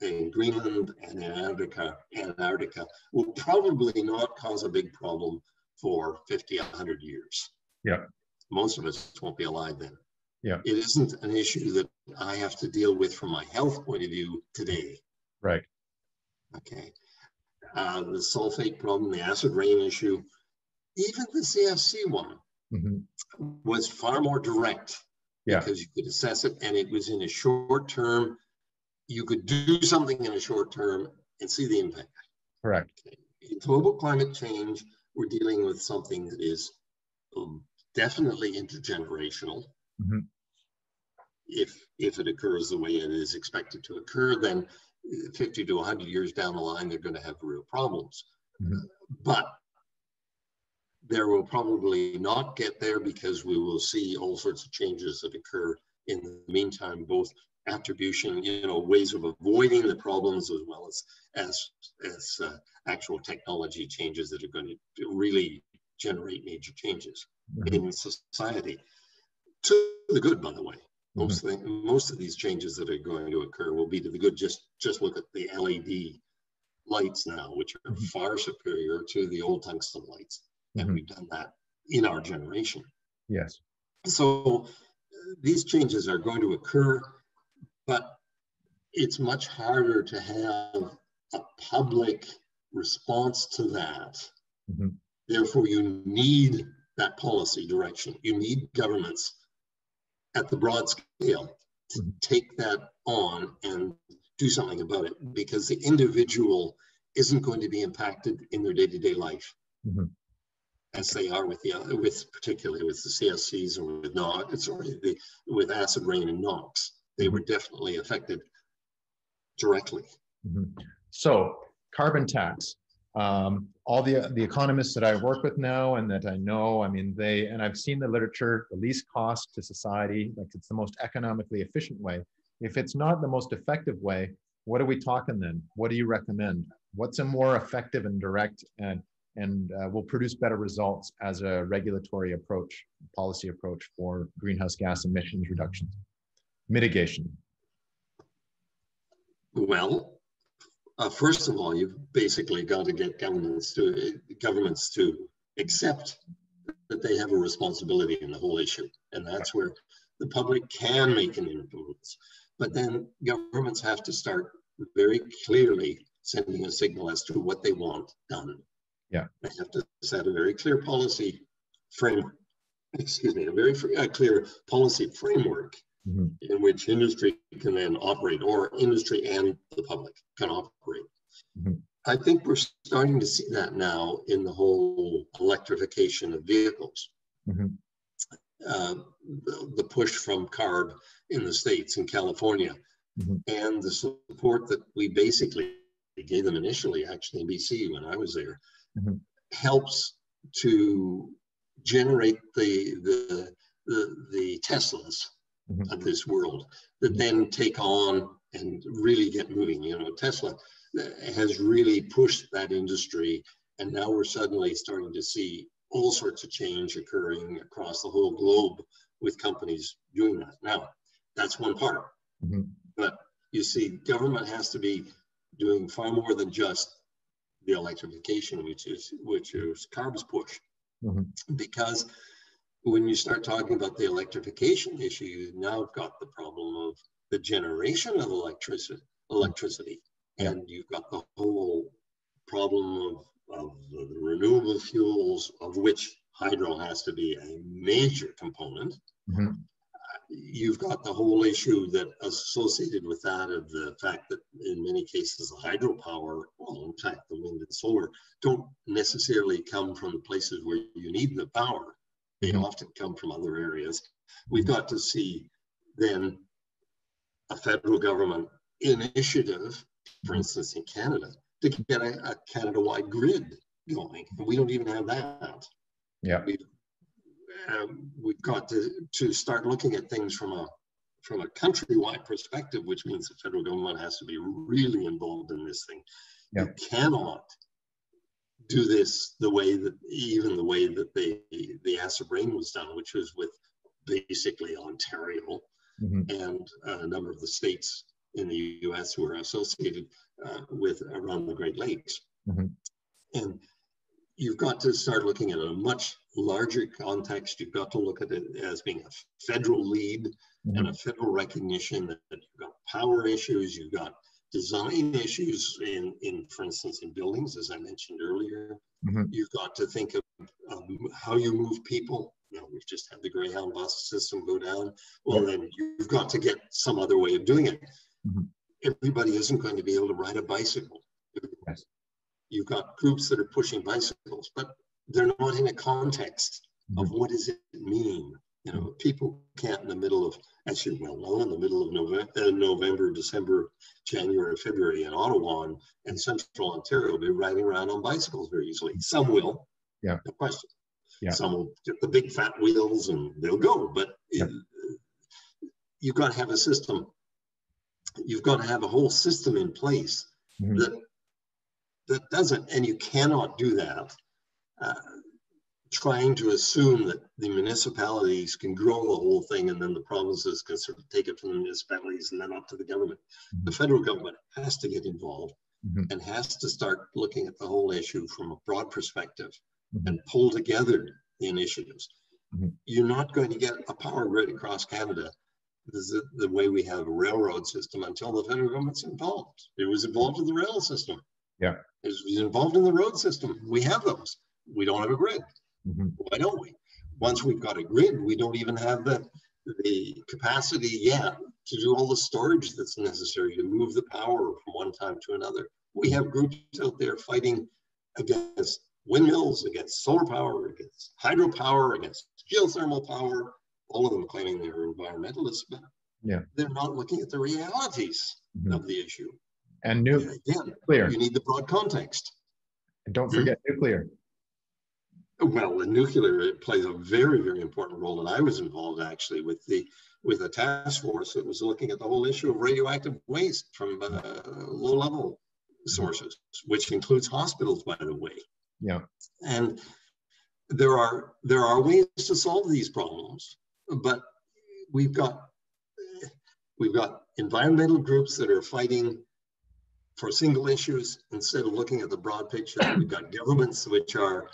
in Greenland and Antarctica, Antarctica will probably not cause a big problem for 50, 100 years. Yeah. Most of us won't be alive then. Yeah. It isn't an issue that I have to deal with from my health point of view today. Right. Okay. Uh, the sulfate problem, the acid rain issue, even the CFC one mm-hmm. was far more direct yeah. because you could assess it and it was in a short term. You could do something in a short term and see the impact. Correct. Okay. In global climate change, we're dealing with something that is um, definitely intergenerational. Mm-hmm if if it occurs the way it is expected to occur, then 50 to 100 years down the line, they're going to have real problems. Mm-hmm. But there will probably not get there because we will see all sorts of changes that occur in the meantime, both attribution, you know, ways of avoiding the problems as well as as as uh, actual technology changes that are going to really generate major changes mm-hmm. in society to the good, by the way. Most mm-hmm. thing, most of these changes that are going to occur will be to the good. Just just look at the LED lights now, which are mm-hmm. far superior to the old tungsten lights, and mm-hmm. we've done that in our generation. Yes. So these changes are going to occur, but it's much harder to have a public response to that. Mm-hmm. Therefore, you need that policy direction. You need governments at the broad scale to mm-hmm. take that on and do something about it because the individual isn't going to be impacted in their day-to-day life mm-hmm. as they are with the with particularly with the CFCs or with NOx or the, with acid rain and NOx. They were definitely affected directly. Mm-hmm. So carbon tax um, all the the economists that I work with now and that I know, I mean, they and I've seen the literature, the least cost to society, like it's the most economically efficient way. If it's not the most effective way, what are we talking then? What do you recommend? What's a more effective and direct and and uh, will produce better results as a regulatory approach, policy approach for greenhouse gas emissions reductions, mitigation? Well, uh, first of all, you've basically got to get governments to governments to accept that they have a responsibility in the whole issue, and that's where the public can make an influence. But then governments have to start very clearly sending a signal as to what they want done. Yeah. They have to set a very clear policy frame, excuse me, a very uh, clear policy framework mm-hmm. in which industry can then operate, or industry and the public can operate. Mm-hmm. I think we're starting to see that now in the whole electrification of vehicles. Mm-hmm. Uh, the, the, push from CARB in the States in California mm-hmm. and the support that we basically gave them initially, actually in BC when I was there, mm-hmm. helps to generate the, the, the, the Teslas mm-hmm. of this world that mm-hmm. then take on and really get moving. You know, Tesla has really pushed that industry. And now we're suddenly starting to see all sorts of change occurring across the whole globe with companies doing that. Now, that's one part. Mm-hmm. But you see, government has to be doing far more than just the electrification, which is which is CARB's push. Mm-hmm. Because when you start talking about the electrification issue, you've now got the problem of the generation of electricity, electricity. Yeah. And you've got the whole problem of, of the renewable fuels, of which hydro has to be a major component. Mm-hmm. You've got the whole issue that associated with that of the fact that in many cases the hydropower, well, in fact, the wind and solar don't necessarily come from the places where you need the power. They often come from other areas. We've got to see then a federal government initiative for instance, in Canada, to get a, a Canada-wide grid going. And we don't even have that. Yeah. We've, um, we've got to, to start looking at things from a from a countrywide perspective, which means the federal government has to be really involved in this thing. Yeah. You cannot do this the way that even the way that the the acid rain was done, which was with basically Ontario mm-hmm. and a number of the states in the US who are associated uh, with around the Great Lakes. Mm-hmm. And you've got to start looking at a much larger context. You've got to look at it as being a federal lead mm-hmm. and a federal recognition that, that, you've got power issues, you've got design issues in, in for instance, in buildings, as I mentioned earlier. Mm-hmm. You've got to think of um, how you move people. You know, we've just had the Greyhound bus system go down. Well, then you've got to get some other way of doing it. Mm-hmm. Everybody isn't going to be able to ride a bicycle. Yes. You've got groups that are pushing bicycles, but they're not in a context mm-hmm. of what does it mean. You know, people can't in the middle of, as you well know, in the middle of November, uh, November December, January, February in Ottawa and, and Central Ontario be riding around on bicycles very easily. Some will, yeah, no question. Yeah. Some will get the big fat wheels and they'll go, but yeah. it, you've got to have a system you've got to have a whole system in place mm-hmm. that that doesn't, and you cannot do that. Uh, trying to assume that the municipalities can grow the whole thing and then the provinces can sort of take it from the municipalities and then up to the government. Mm-hmm. The federal government has to get involved mm-hmm. and has to start looking at the whole issue from a broad perspective mm-hmm. and pull together the initiatives. Mm-hmm. You're not going to get a power grid across Canada the, the way we have a railroad system until the federal government's involved. It was involved in the rail system. Yeah. It was involved in the road system. We have those. We don't have a grid. Mm-hmm. Why don't we? Once we've got a grid, we don't even have the, the capacity yet to do all the storage that's necessary to move the power from one time to another. We have groups out there fighting against windmills, against solar power, against hydropower, against geothermal power, all of them claiming they're environmentalists, but yeah. they're not looking at the realities mm-hmm. of the issue. And new, and again, nuclear. You need the broad context. And don't forget mm-hmm. nuclear. Well, the nuclear it plays a very, very important role, and I was involved actually with the with a task force that was looking at the whole issue of radioactive waste from uh, low-level sources, which includes hospitals, by the way. Yeah. And there are there are ways to solve these problems but we've got we've got environmental groups that are fighting for single issues instead of looking at the broad picture. We've got governments which are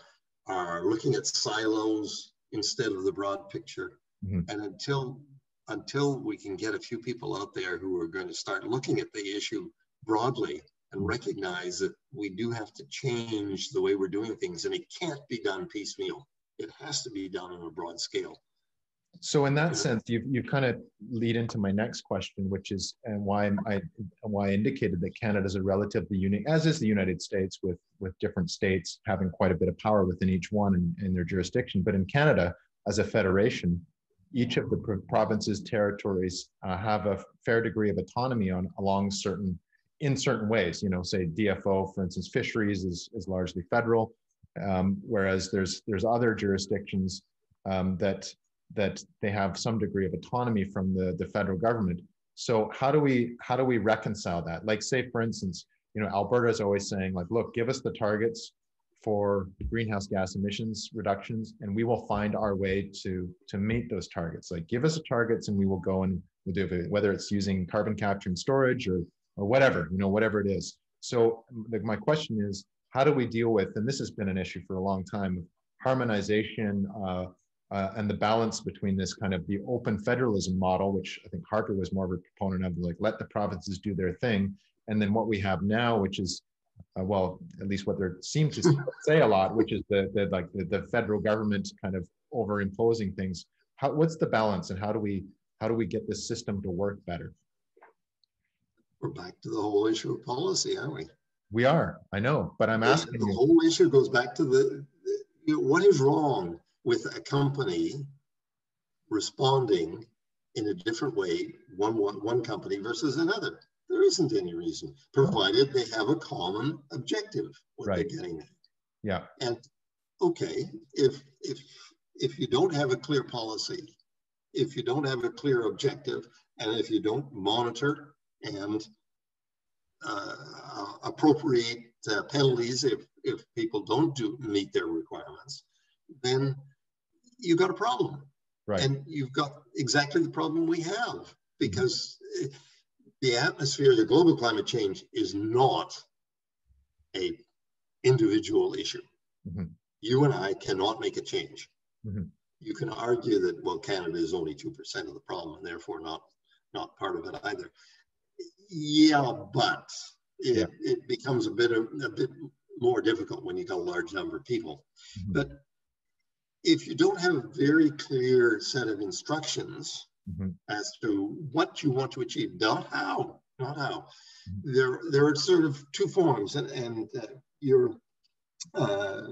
are looking at silos instead of the broad picture. Mm-hmm. And until until we can get a few people out there who are going to start looking at the issue broadly and recognize that we do have to change the way we're doing things and it can't be done piecemeal. It has to be done on a broad scale. So in that sense, you you kind of lead into my next question, which is and why I why I indicated that Canada is a relatively unique, as is the United States, with with different states having quite a bit of power within each one in, in their jurisdiction. But in Canada, as a federation, each of the provinces, territories uh, have a fair degree of autonomy on along certain in certain ways. You know, say DFO, for instance, fisheries is is largely federal, um, whereas there's there's other jurisdictions um, that that they have some degree of autonomy from the, the federal government. So how do we how do we reconcile that? Like say for instance, you know, Alberta is always saying like, look, give us the targets for greenhouse gas emissions reductions, and we will find our way to to meet those targets. Like give us the targets, and we will go and we'll do it, whether it's using carbon capture and storage or or whatever, you know, whatever it is. So the, my question is, how do we deal with? And this has been an issue for a long time: harmonization, uh, uh, and the balance between this kind of the open federalism model, which I think Harper was more of a proponent of, like let the provinces do their thing, and then what we have now, which is, uh, well, at least what they seem to *laughs* say a lot, which is the, the like the, the federal government kind of over imposing things. How, what's the balance, and how do we how do we get this system to work better? We're back to the whole issue of policy, aren't we? We are. I know, but I'm asking. The whole issue goes back to the, the you know, what is wrong with a company responding in a different way, one, one, one company versus another. There isn't any reason, provided they have a common objective, what right. they're getting at. Yeah. And okay, if if if you don't have a clear policy, if you don't have a clear objective, and if you don't monitor and uh, appropriate uh, penalties if if people don't do meet their requirements, then you've got a problem. Right. And you've got exactly the problem we have because the atmosphere, the global climate change is not a individual issue. Mm-hmm. You and I cannot make a change. Mm-hmm. You can argue that well, Canada is only two percent of the problem and therefore not not part of it either. Yeah, but it, yeah. it becomes a bit of, a bit more difficult when you got a large number of people. Mm-hmm. But if you don't have a very clear set of instructions mm-hmm. as to what you want to achieve, not how, not how, mm-hmm. there there are sort of two forms, and and uh, your uh,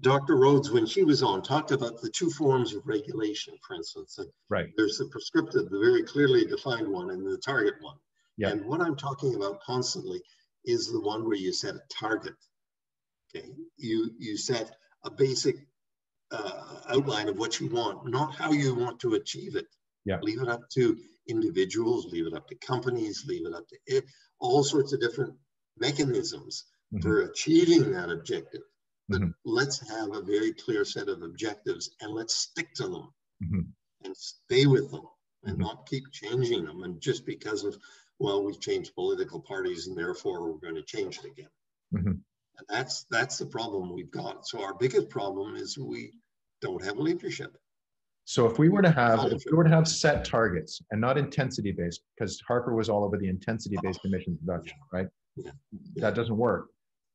Dr. Rhodes, when she was on, talked about the two forms of regulation, for instance. Right. There's the prescriptive, the very clearly defined one, and the target one. Yeah. And what I'm talking about constantly is the one where you set a target. Okay. You you set a basic uh, outline of what you want, not how you want to achieve it. Yeah. Leave it up to individuals, leave it up to companies, leave it up to it, all sorts of different mechanisms mm-hmm. for achieving that objective. But mm-hmm. let's have a very clear set of objectives and let's stick to them mm-hmm. and stay with them and mm-hmm. not keep changing them. And just because of, well, we've changed political parties and therefore we're going to change it again. And that's that's the problem we've got. So our biggest problem is we don't have leadership. So if we were to have if we were to have set targets and not intensity based, because Harper was all over the intensity based emissions reduction, right? Yeah. That doesn't work.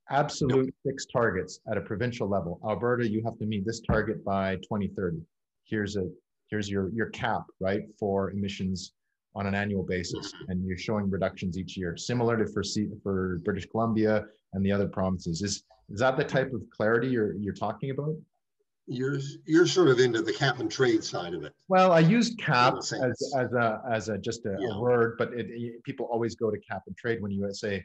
Absolute fixed targets at a provincial level. Alberta, you have to meet this target by 2030. Here's a here's your your cap, right, for emissions on an annual basis, mm-hmm. and you're showing reductions each year, similar to for C, for British Columbia and the other provinces. Is is that the type of clarity you're you're talking about? You're you're sort of into the cap and trade side of it. Well, I use cap as, as a as a just a, yeah. a word, but it, it, people always go to cap and trade when you say.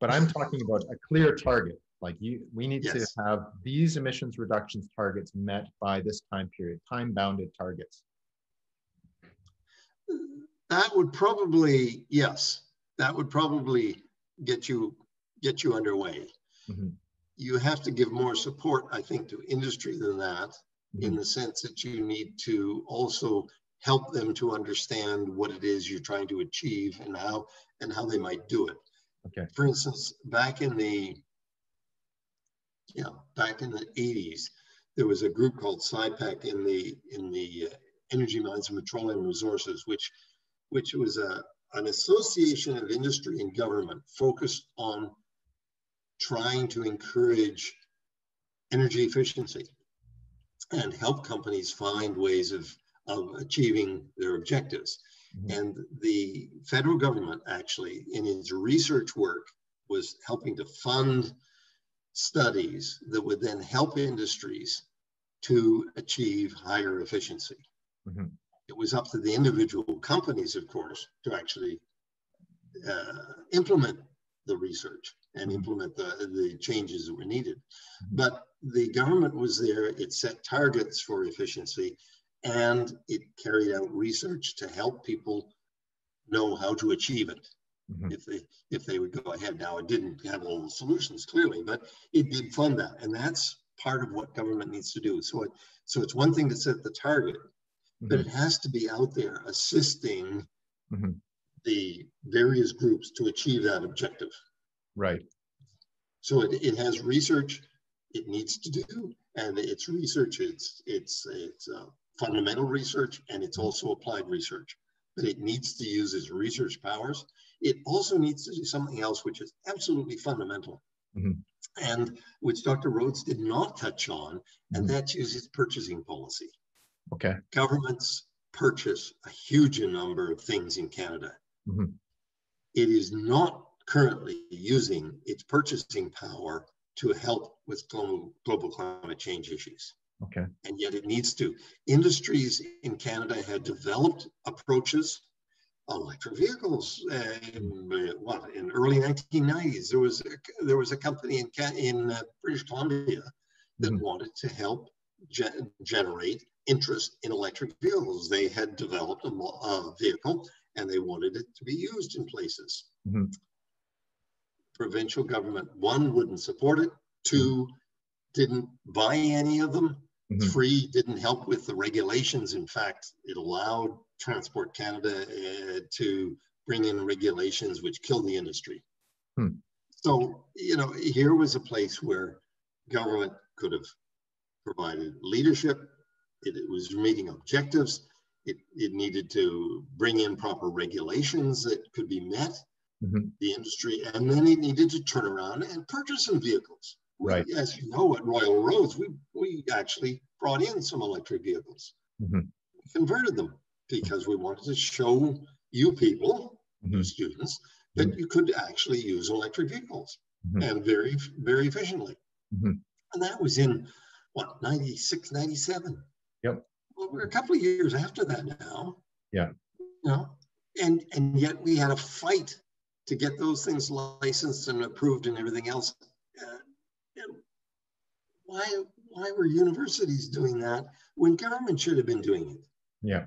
But I'm talking about a clear target. Like you, we need yes. to have these emissions reductions targets met by this time period, time bounded targets. That would probably yes, that would probably get you get you underway. Mm-hmm. You have to give more support, I think, to industry than that, mm-hmm. in the sense that you need to also help them to understand what it is you're trying to achieve and how and how they might do it. Okay. For instance, back in the yeah, back in the 80s, there was a group called CIPEC in the in the uh, Energy Mines and Petroleum Resources, which which was a an association of industry and government focused on trying to encourage energy efficiency and help companies find ways of, of achieving their objectives. Mm-hmm. And the federal government actually, in its research work, was helping to fund studies that would then help industries to achieve higher efficiency. Mm-hmm. It was up to the individual companies, of course, to actually uh, implement the research and implement the, the changes that were needed. But the government was there, it set targets for efficiency, and it carried out research to help people know how to achieve it. Mm-hmm. If they if they would go ahead. Now it didn't have all the solutions clearly, but it did fund that, and that's part of what government needs to do. So it so it's one thing to set the target, mm-hmm. but it has to be out there assisting mm-hmm. the various groups to achieve that objective. Right. So it, it has research it needs to do, and it's research. It's it's it's uh, fundamental research, and it's also applied research. But it needs to use its research powers. It also needs to do something else, which is absolutely fundamental, mm-hmm. and which Dr. Rhodes did not touch on, and mm-hmm. that's its purchasing policy. Okay. Governments purchase a huge number of things in Canada. Mm-hmm. It is not currently using its purchasing power to help with global, global climate change issues. Okay. And yet it needs to. Industries in Canada had developed approaches. Electric vehicles. In, what in early 1990s, there was a, there was a company in in uh, British Columbia that mm-hmm. wanted to help ge- generate interest in electric vehicles. They had developed a, a, vehicle and they wanted it to be used in places. Mm-hmm provincial government, one, wouldn't support it, two, didn't buy any of them, mm-hmm. three, didn't help with the regulations. In fact, it allowed Transport Canada uh, to bring in regulations which killed the industry. Hmm. So, you know, here was a place where government could have provided leadership, it, it was meeting objectives, it, it needed to bring in proper regulations that could be met mm-hmm. the industry, and then it needed to turn around and purchase some vehicles. Right. As you know, at Royal Roads, we, we actually brought in some electric vehicles. Mm-hmm. Converted them because we wanted to show you people, mm-hmm. you students, that mm-hmm. you could actually use electric vehicles mm-hmm. and very, very efficiently. Mm-hmm. And that was in what, 96, 97? Yep. Well, we're a couple of years after that now. Yeah. You know, and and yet we had a fight to get those things licensed and approved and everything else. Uh, why, why were universities doing that when government should have been doing it? Yeah.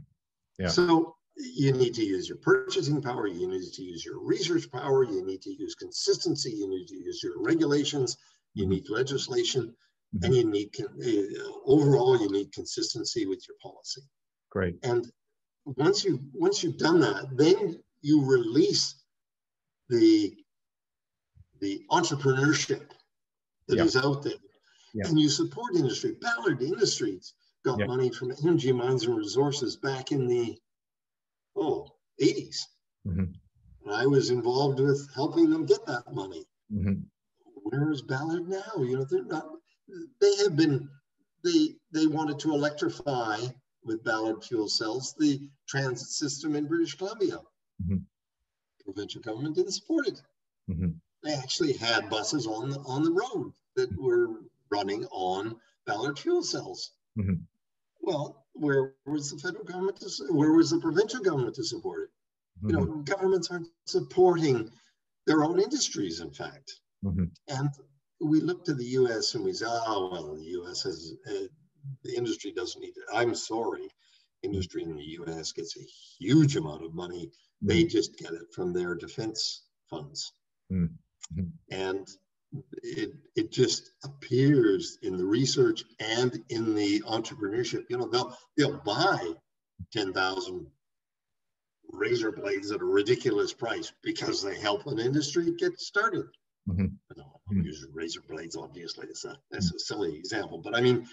Yeah. So you need to use your purchasing power, you need to use your research power, you need to use consistency, you need to use your regulations, you need legislation, mm-hmm. and you need uh, overall you need consistency with your policy. Great. And once you once you've done that, then you release the the entrepreneurship that is out there. And you support industry. Ballard Industries got money from Energy Mines and Resources back in the oh 80s. Mm-hmm. And I was involved with helping them get that money. Mm-hmm. Where is Ballard now? You know, they're not they have been they they wanted to electrify with Ballard fuel cells the transit system in British Columbia. Mm-hmm provincial government didn't support it. Mm-hmm. They actually had buses on the, on the road that were running on Ballard fuel cells. Mm-hmm. Well, where was the federal government to, where was the provincial government to support it? Mm-hmm. You know, mm-hmm. governments aren't supporting their own industries, in fact. Mm-hmm. And we look to the U.S. and we say, "Oh, well, the U.S. has uh, the industry doesn't need it." I'm sorry, industry in the U.S. gets a huge amount of money they mm. just get it from their defense funds. Mm-hmm. And it, it just appears in the research and in the entrepreneurship. You know, they'll, they'll buy 10,000 razor blades at a ridiculous price because they help an industry get started. Mm-hmm. Mm-hmm. use razor blades, obviously. It's a, that's a silly example. But I mean,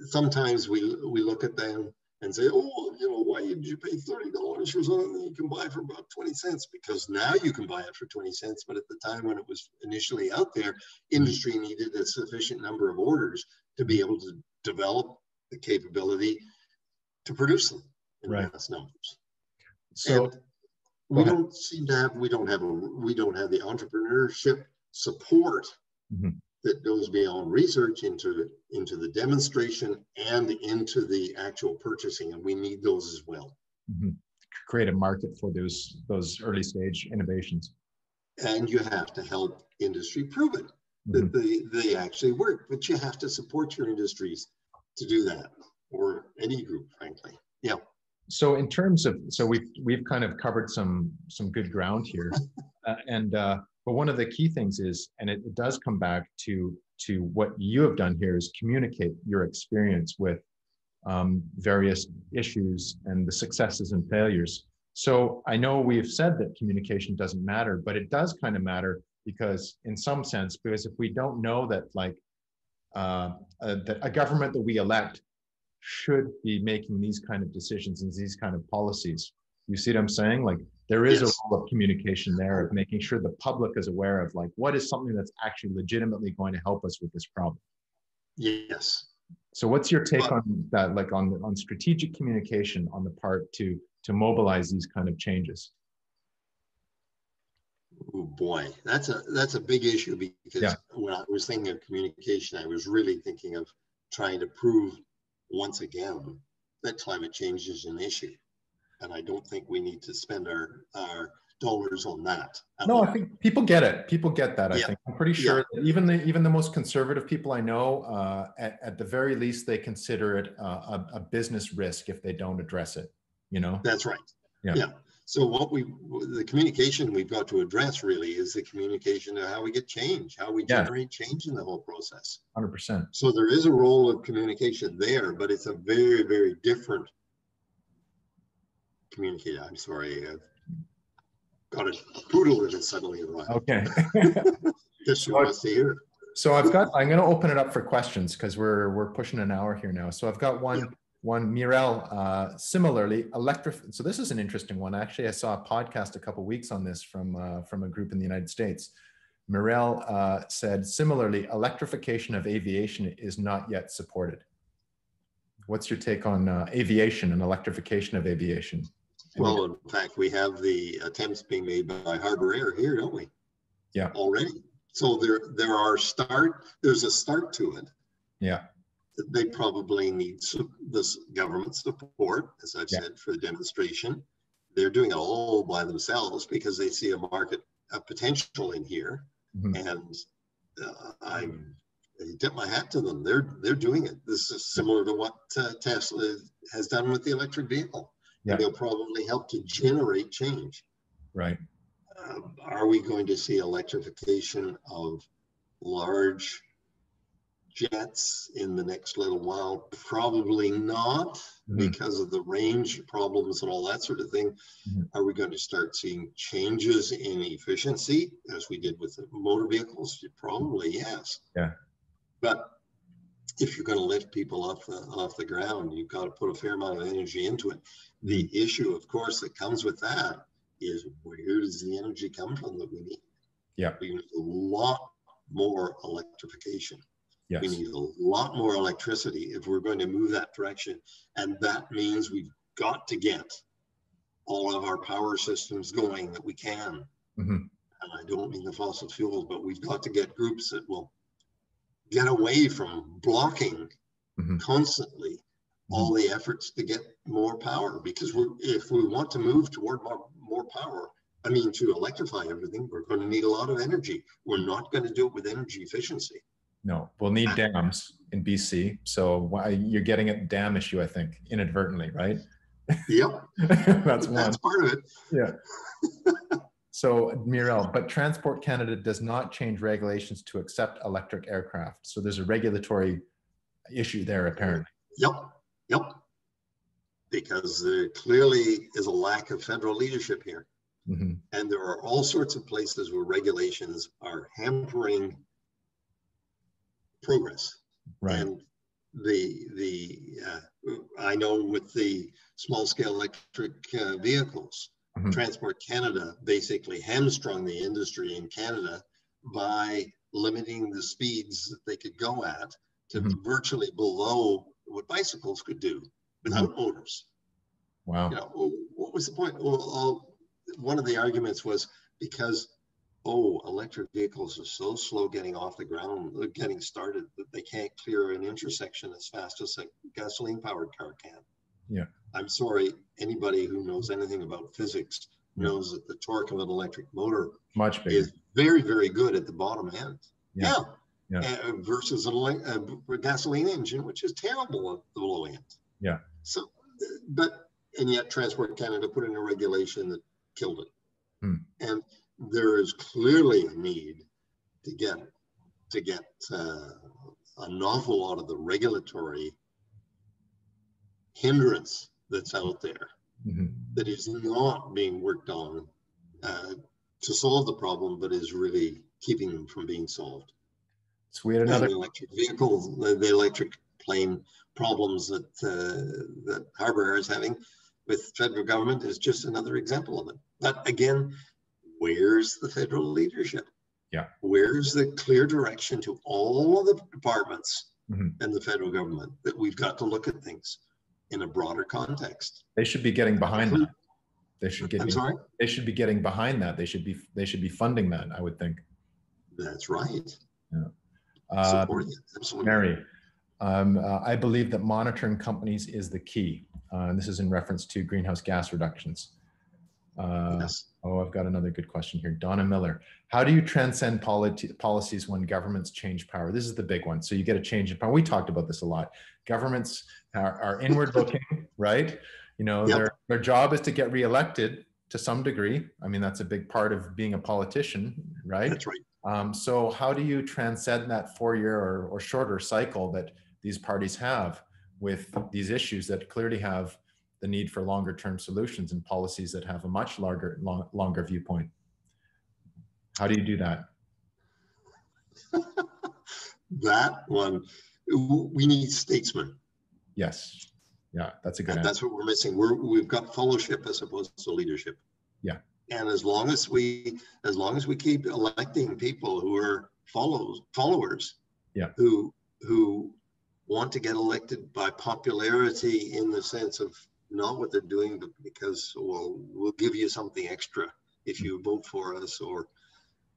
sometimes we, we look at them and say, oh, you know, why did you pay $30 for something that you can buy for about 20 cents? Because now you can buy it for 20 cents. But at the time when it was initially out there, industry needed a sufficient number of orders to be able to develop the capability to produce them in right. mass numbers. So and we don't seem to have, we don't have a, we don't have the entrepreneurship support mm-hmm. that goes beyond research into into the demonstration and into the actual purchasing and we need those as well. Mm-hmm. create a market for those those early stage innovations. And you have to help industry prove it that mm-hmm. they, they actually work but you have to support your industries to do that or any group frankly. Yeah so in terms of so we've we've kind of covered some some good ground here *laughs* uh, and uh, but one of the key things is, and it, it does come back to to what you have done here is communicate your experience with um, various issues and the successes and failures. So I know we've said that communication doesn't matter, but it does kind of matter because, in some sense, because if we don't know that, like, uh, a, that a government that we elect should be making these kind of decisions and these kind of policies, you see what I'm saying? Like, there is yes. a role of communication there of making sure the public is aware of like what is something that's actually legitimately going to help us with this problem yes so what's your take uh, on that like on on strategic communication on the part to to mobilize these kind of changes oh boy that's a that's a big issue because yeah. when i was thinking of communication i was really thinking of trying to prove once again that climate change is an issue and I don't think we need to spend our our dollars on that. No, I think people get it. People get that. I yeah. think I'm pretty sure yeah. that even the even the most conservative people I know, uh, at, at the very least, they consider it uh, a, a business risk if they don't address it. You know. That's right. Yeah. yeah. So what we the communication we've got to address really is the communication of how we get change, how we generate change in the whole process. Hundred percent. So there is a role of communication there, but it's a very very different communicate. I'm sorry. I've got a poodle that is suddenly arrived. Okay. *laughs* Just so, wants to hear. So I've got, I'm going to open it up for questions because we're, we're pushing an hour here now. So I've got one, yeah. One Mirel, uh, similarly electric. So this is an interesting one. Actually, I saw a podcast a couple weeks on this from, uh, from a group in the United States. Mirel uh, said, similarly, electrification of aviation is not yet supported. What's your take on uh, aviation and electrification of aviation? Well, in fact, we have the attempts being made by Harbour Air here, don't we? Yeah. Already. So there, there are start. There's a start to it. Yeah. They probably need this government support, as I've yeah. said, for the demonstration. They're doing it all by themselves because they see a market a potential in here, mm-hmm. and uh, I'm I tip my hat to them. They're they're doing it. This is similar to what uh, Tesla has done with the electric vehicle yeah. they'll probably help to generate change. Right. Um, are we going to see electrification of large jets in the next little while? Probably not mm-hmm. because of the range problems and all that sort of thing. Mm-hmm. Are we going to start seeing changes in efficiency as we did with the motor vehicles? Probably yes. Yeah. But if you're going to lift people off the off the ground, you've got to put a fair amount of energy into it. The issue, of course, that comes with that is where does the energy come from that we need? Yeah, we need a lot more electrification. Yes. We need a lot more electricity if we're going to move that direction, and that means we've got to get all of our power systems going that we can. Mm-hmm. And I don't mean the fossil fuels, but we've got to get groups that will get away from blocking mm-hmm. constantly mm-hmm. all the efforts to get more power because we're, if we want to move toward more, more power i mean to electrify everything we're going to need a lot of energy we're not going to do it with energy efficiency no we'll need dams in bc so why you're getting a dam issue i think inadvertently right yep *laughs* that's one that's part of it yeah So, Mirel, but Transport Canada does not change regulations to accept electric aircraft. So there's a regulatory issue there, apparently. Yep, yep. Because there clearly is a lack of federal leadership here. Mm-hmm. And there are all sorts of places where regulations are hampering progress. Right. And the the uh, I know with the small scale electric uh, vehicles, mm-hmm. Transport Canada basically hamstrung the industry in Canada by limiting the speeds that they could go at to mm-hmm. virtually below what bicycles could do without mm-hmm. motors. Wow. You know, what was the point? Well, one of the arguments was because oh, electric vehicles are so slow getting off the ground, uh, getting started that they can't clear an intersection as fast as a gasoline powered car can. Yeah. I'm sorry, anybody who knows anything about physics knows that the torque of an electric motor much bigger. is very, very good at the bottom end. Yeah. yeah. yeah. Uh, versus a, a gasoline engine, which is terrible at the low end. Yeah. So, but, and yet Transport Canada put in a regulation that killed it. Hmm. And there is clearly a need to get to get uh, an awful lot of the regulatory hindrance that's out there mm-hmm. that is not being worked on uh, to solve the problem, but is really keeping them from being solved. So we had another the electric vehicle, the, the, electric plane problems that uh, that Harbour Air is having with federal government is just another example of it. But again, where's the federal leadership? Yeah. Where's the clear direction to all of the departments mm-hmm. and the federal government that we've got to look at things in a broader context? They should be getting behind that. They should get. I'm sorry. They should be getting behind that. They should be. They should be funding that. I would think. That's right. Yeah. Uh, Mary, um, uh, I believe that monitoring companies is the key. Uh, and this is in reference to greenhouse gas reductions. Uh, yes. Oh, I've got another good question here. Donna Miller, how do you transcend politi- policies when governments change power? This is the big one. So you get a change in power. We talked about this a lot. Governments are, are inward looking, *laughs* right? You know, yep. their, their job is to get reelected to some degree. I mean, that's a big part of being a politician, right? That's right. Um, so how do you transcend that four year or, or shorter cycle that these parties have with these issues that clearly have the need for longer term solutions and policies that have a much larger, long, longer viewpoint. How do you do that? *laughs* that one, we need statesmen. Yes. Yeah, that's a good. That's what we're missing. We're we've got fellowship as opposed to leadership. Yeah. And as long as we, as long as we keep electing people who are follows followers, yeah, who who want to get elected by popularity in the sense of not what they're doing, but because well, we'll give you something extra if you vote for us, or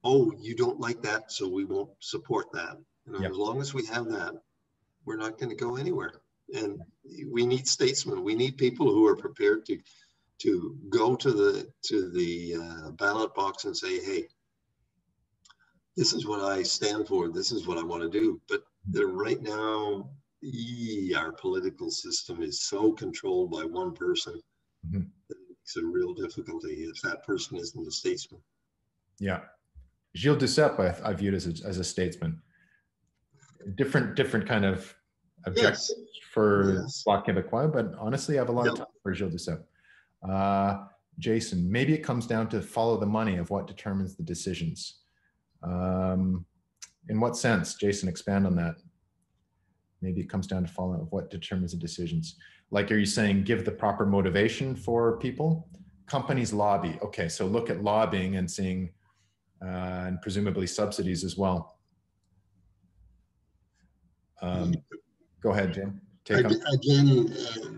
oh, you don't like that, so we won't support that. You know, yep. as long as we have that, we're not going to go anywhere. And we need statesmen. We need people who are prepared to to go to the to the uh, ballot box and say, "Hey, this is what I stand for. This is what I want to do." But right now, our political system is so controlled by one person mm-hmm. that it's a real difficulty if that person isn't a statesman. Yeah. Gilles Duceppe, I, I viewed as a, as a statesman. Different, different kind of objectives yes. for yes. Bloc Québécois, but honestly, I have a lot yep. of time for Gilles Duceppe. Uh, Jason, maybe it comes down to follow the money of what determines the decisions. Um, in what sense? Jason, expand on that maybe it comes down to following of what determines the decisions. Like are you saying give the proper motivation for people? Companies lobby. Okay so look at lobbying and seeing uh, and presumably subsidies as well. Um, go ahead jim. Take again, again uh,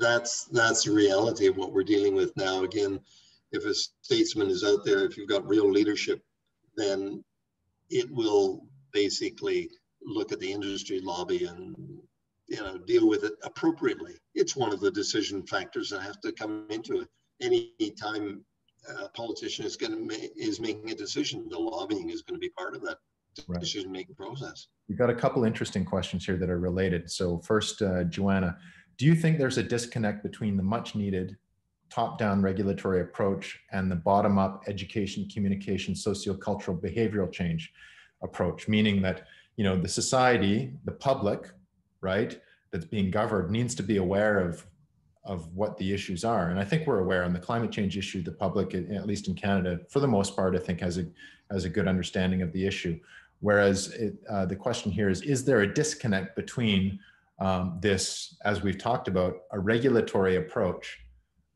that's that's the reality of what we're dealing with now. Again if a statesman is out there if you've got real leadership then it will basically look at the industry lobby and you know deal with it appropriately. It's one of the decision factors that have to come into it. Any time a politician is going to ma- is making a decision, the lobbying is going to be part of that decision making process. We've got a couple interesting questions here that are related. So first, uh, Joanna, do you think there's a disconnect between the much needed top-down regulatory approach and the bottom-up education, communication, socio-cultural, behavioral change approach, meaning that you know the society the public right that's being governed needs to be aware of of what the issues are and i think we're aware on the climate change issue the public at least in canada for the most part i think has a has a good understanding of the issue whereas it, uh, the question here is is there a disconnect between um, this, as we've talked about, a regulatory approach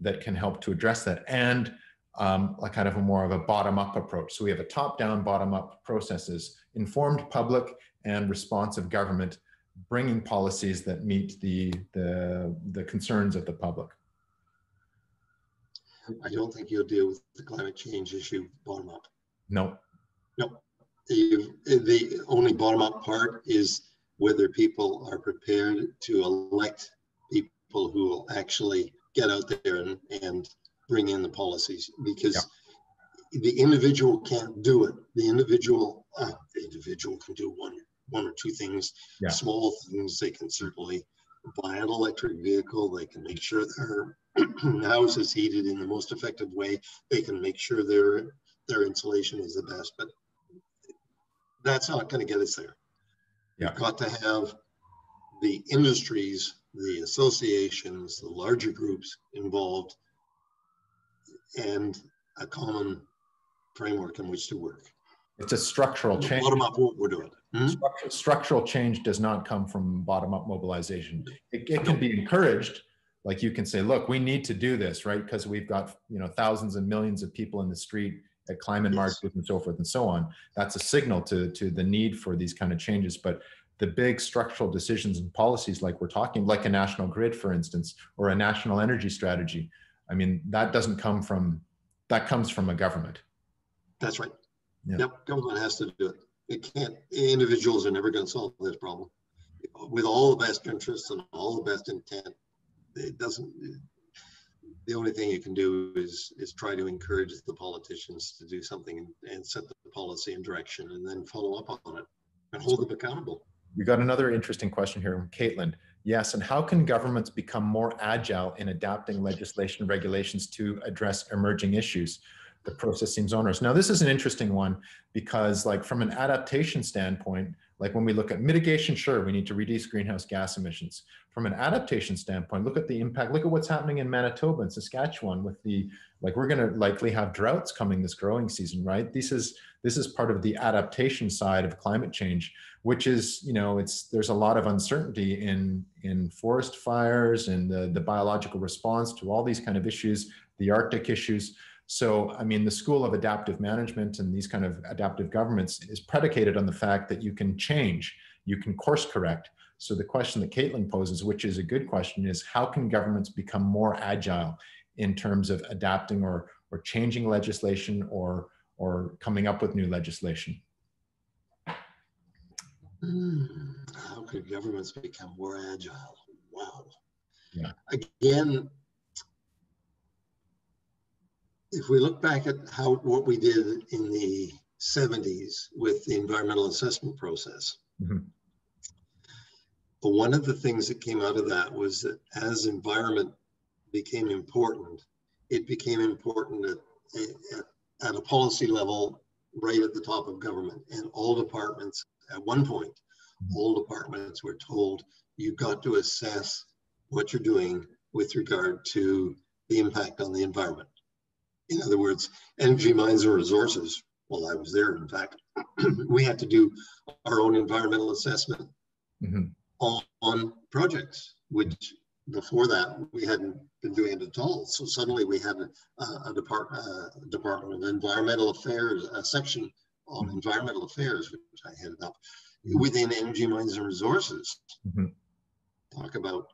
that can help to address that and um, a kind of a more of a bottom-up approach. So we have a top-down, bottom-up processes, informed public and responsive government, bringing policies that meet the, the, the concerns of the public. I don't think you'll deal with the climate change issue bottom up. No. No. The, the only bottom up part is whether people are prepared to elect people who will actually get out there and, and bring in the policies because yeah. the individual can't do it. The individual, uh, the individual can do one, one or two things, yeah. small things. They can certainly buy an electric vehicle. They can make sure their *clears throat* house is heated in the most effective way. They can make sure their their insulation is the best, but that's not going to get us there. Yeah. You've got to have the industries, the associations, the larger groups involved and a common framework in which to work. It's a structural change. Bottom up what we're doing. Hmm? Structural, structural change does not come from bottom up mobilization. It, it can be encouraged. Like you can say, look, we need to do this, right? Because we've got you know thousands and millions of people in the street at climate yes. marches and so forth and so on. That's a signal to to the need for these kind of changes. But the big structural decisions and policies, like we're talking, like a national grid, for instance, or a national energy strategy, I mean, that doesn't come from, that comes from a government. That's right. Yeah. Yep, government has to do it. It can't, individuals are never going to solve this problem. With all the best interests and all the best intent, it doesn't, the only thing you can do is is try to encourage the politicians to do something and, and set the policy and direction and then follow up on it and hold them accountable. We got another interesting question here from Caitlin. Yes, and how can governments become more agile in adapting legislation regulations to address emerging issues? The process seems onerous. Now, this is an interesting one because like from an adaptation standpoint, like when we look at mitigation, sure, we need to reduce greenhouse gas emissions. From an adaptation standpoint, look at the impact, look at what's happening in Manitoba and Saskatchewan with the, like we're gonna likely have droughts coming this growing season, right? This is, this is part of the adaptation side of climate change which is you know it's there's a lot of uncertainty in in forest fires and the, the biological response to all these kind of issues the arctic issues so i mean the school of adaptive management and these kind of adaptive governments is predicated on the fact that you can change you can course correct so the question that caitlin poses which is a good question is how can governments become more agile in terms of adapting or or changing legislation or or coming up with new legislation Mm, how could governments become more agile? Wow. Yeah. Again, if we look back at how what we did in the 70s with the environmental assessment process, mm-hmm. one of the things that came out of that was that as environment became important, it became important at, at, at a policy level right at the top of government, and all departments at one point, mm-hmm. all departments were told you've got to assess what you're doing with regard to the impact on the environment. In other words, energy mines and resources, while I was there, in fact, *clears throat* we had to do our own environmental assessment mm-hmm. on, on projects, which before that we hadn't been doing it at all. So suddenly we had a, a, depart, a Department of Environmental Affairs, a section on environmental affairs, which I headed up within energy mines and resources. Mm-hmm. Talk about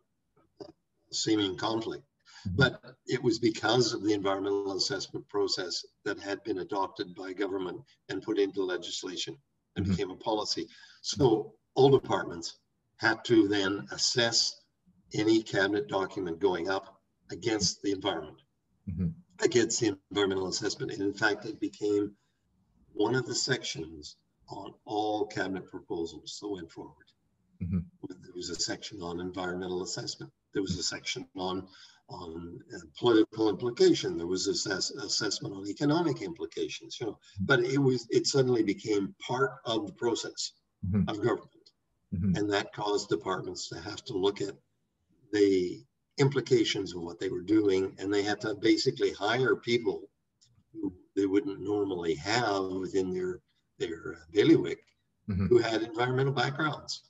seeming conflict. But it was because of the environmental assessment process that had been adopted by government and put into legislation and mm-hmm. became a policy. So all departments had to then assess any cabinet document going up against the environment, mm-hmm. against the environmental assessment. And in fact, it became one of the sections on all cabinet proposals that went forward. Mm-hmm. There was a section on environmental assessment. There was a section on on uh, political implication. There was assess, assessment on economic implications. You know, but it was it suddenly became part of the process mm-hmm. of government, mm-hmm. and that caused departments to have to look at the implications of what they were doing, and they had to basically hire people who they wouldn't normally have within their their bailiwick mm-hmm. who had environmental backgrounds.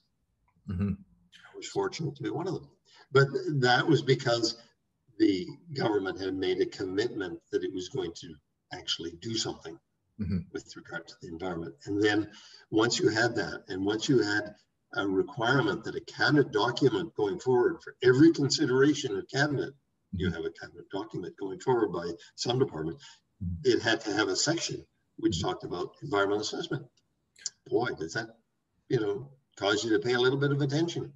Mm-hmm. was fortunate to be one of them. But that was because the government had made a commitment that it was going to actually do something mm-hmm. with regard to the environment. And then once you had that, and once you had a requirement that a cabinet document going forward for every consideration of cabinet, you mm-hmm. have a cabinet document going forward by some department, mm-hmm. it had to have a section which mm-hmm. talked about environmental assessment. Boy, does that, you know, cause you to pay a little bit of attention.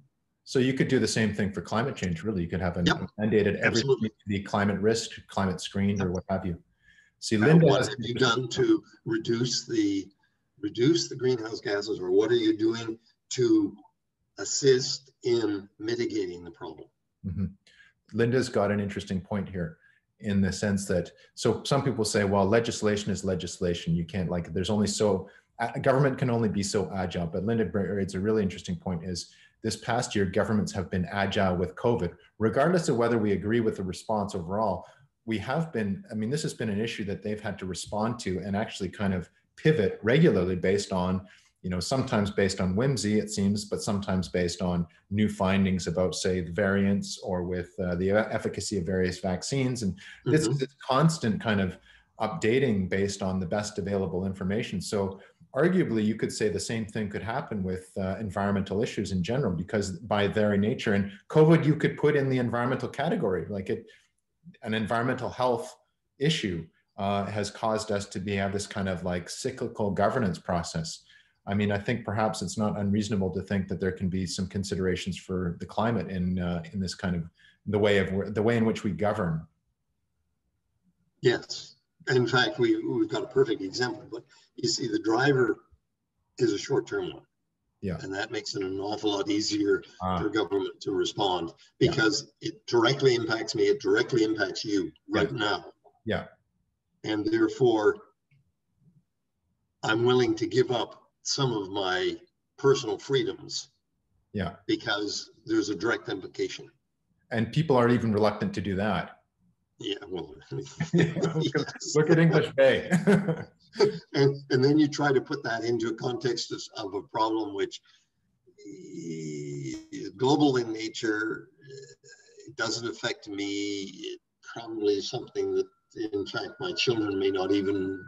So you could do the same thing for climate change. Really, you could have a yep. mandated everything to be climate risk, climate screened, yep. or what have you. See, Linda, what have you done to reduce the reduce the greenhouse gases, or what are you doing to assist in mitigating the problem? Mm-hmm. Linda's got an interesting point here in the sense that so some people say, well, legislation is legislation. You can't like there's only so government can only be so agile. But Linda it's a really interesting point is this past year, governments have been agile with COVID, regardless of whether we agree with the response overall we have been, I mean, this has been an issue that they've had to respond to and actually kind of pivot regularly based on, you know, sometimes based on whimsy, it seems, but sometimes based on new findings about, say, the variants or with uh, the efficacy of various vaccines. And mm-hmm. this is constant kind of updating based on the best available information. So, arguably, you could say the same thing could happen with uh, environmental issues in general, because by their nature, and COVID, you could put in the environmental category. Like it, an environmental health issue uh, has caused us to be have this kind of like cyclical governance process. I mean, I think perhaps it's not unreasonable to think that there can be some considerations for the climate in uh, in this kind of the way of the way in which we govern. Yes, in fact, we we've got a perfect example. But you see, the driver is a short-term one. Yeah. And that makes it an awful lot easier uh, for government to respond because yeah. it directly impacts me. It directly impacts you right yeah. now. Yeah. And therefore, I'm willing to give up some of my personal freedoms. Yeah. Because there's a direct implication. And people aren't even reluctant to do that. Yeah, well, yes. *laughs* *laughs* look at English Bay. *laughs* and, and then you try to put that into a context of, of a problem which is global in nature. It doesn't affect me. It probably is something that, in fact, my children may not even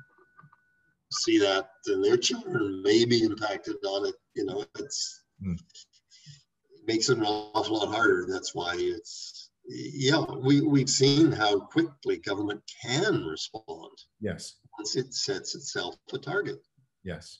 see that, and their children may be impacted on it. You know, it's mm. it makes it an awful lot harder. That's why it's yeah, we, we've seen how quickly government can respond. Yes. Once it sets itself a target. Yes.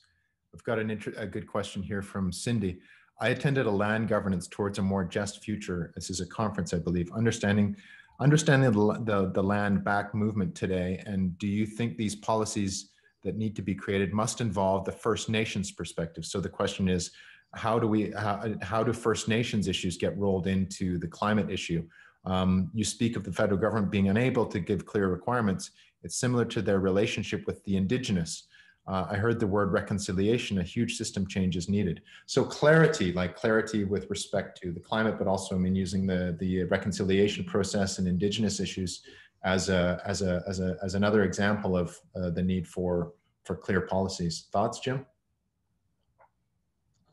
I've got an a good question here from Cindy. I attended a land governance towards a more just future. This is a conference, I believe. Understanding, understanding the, the, the land back movement today. And do you think these policies that need to be created must involve the First Nations perspective? So the question is, how do we, how, how do First Nations issues get rolled into the climate issue? Um, you speak of the federal government being unable to give clear requirements. It's similar to their relationship with the indigenous. Uh, I heard the word reconciliation, a huge system change is needed. So clarity, like clarity with respect to the climate, but also I mean using the, the reconciliation process and indigenous issues as, a, as, a, as, a, as another example of uh, the need for, for clear policies. Thoughts, Jim?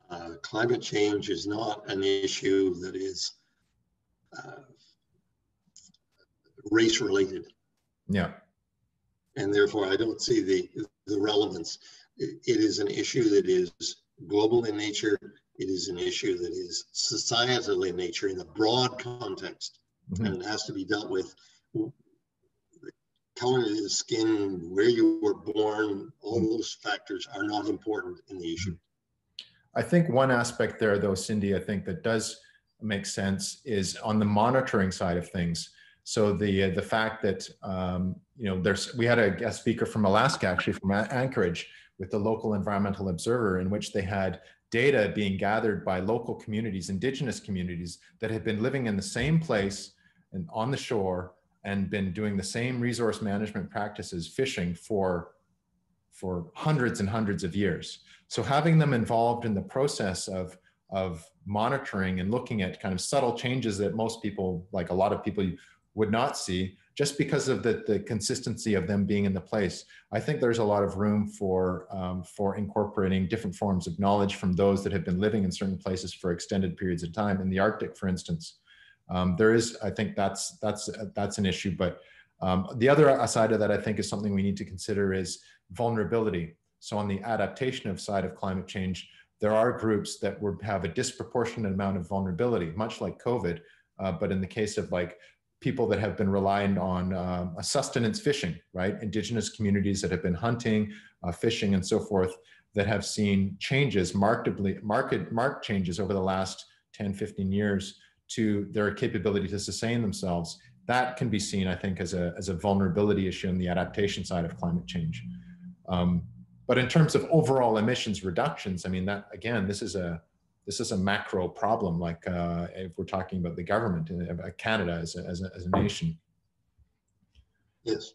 Uh, climate change is not an issue that is uh, race related. Yeah. And therefore, I don't see the, the relevance. It, is an issue that is global in nature. It is an issue that is societal in nature in the broad context. Mm-hmm. And it has to be dealt with. Color of the skin, where you were born, all mm-hmm. those factors are not important in the issue. I think one aspect there, though, Cindy, I think that does make sense is on the monitoring side of things so the uh, the fact that um, you know there's we had a guest speaker from Alaska actually from Anchorage with the local environmental observer in which they had data being gathered by local communities, indigenous communities that had been living in the same place and on the shore and been doing the same resource management practices, fishing for for hundreds and hundreds of years. So having them involved in the process of of monitoring and looking at kind of subtle changes that most people, like a lot of people, would not see just because of the, the consistency of them being in the place. I think there's a lot of room for, um, for incorporating different forms of knowledge from those that have been living in certain places for extended periods of time. In the Arctic, for instance, um, there is, I think that's, that's, that's an issue. But um, the other side of that, I think, is something we need to consider is vulnerability. So on the adaptation of side of climate change, there are groups that would have a disproportionate amount of vulnerability, much like COVID. Uh, but in the case of like people that have been relying on um, sustenance fishing, right? Indigenous communities that have been hunting, uh, fishing, and so forth, that have seen changes, markedly, marked, marked changes over the last 10, 15 years to their capability to sustain themselves. That can be seen, I think, as a, as a vulnerability issue in the adaptation side of climate change. Um, but in terms of overall emissions reductions, I mean, that again, this is a this is a macro problem. Like uh, if we're talking about the government, uh, Canada as a, as a, as a nation. Yes.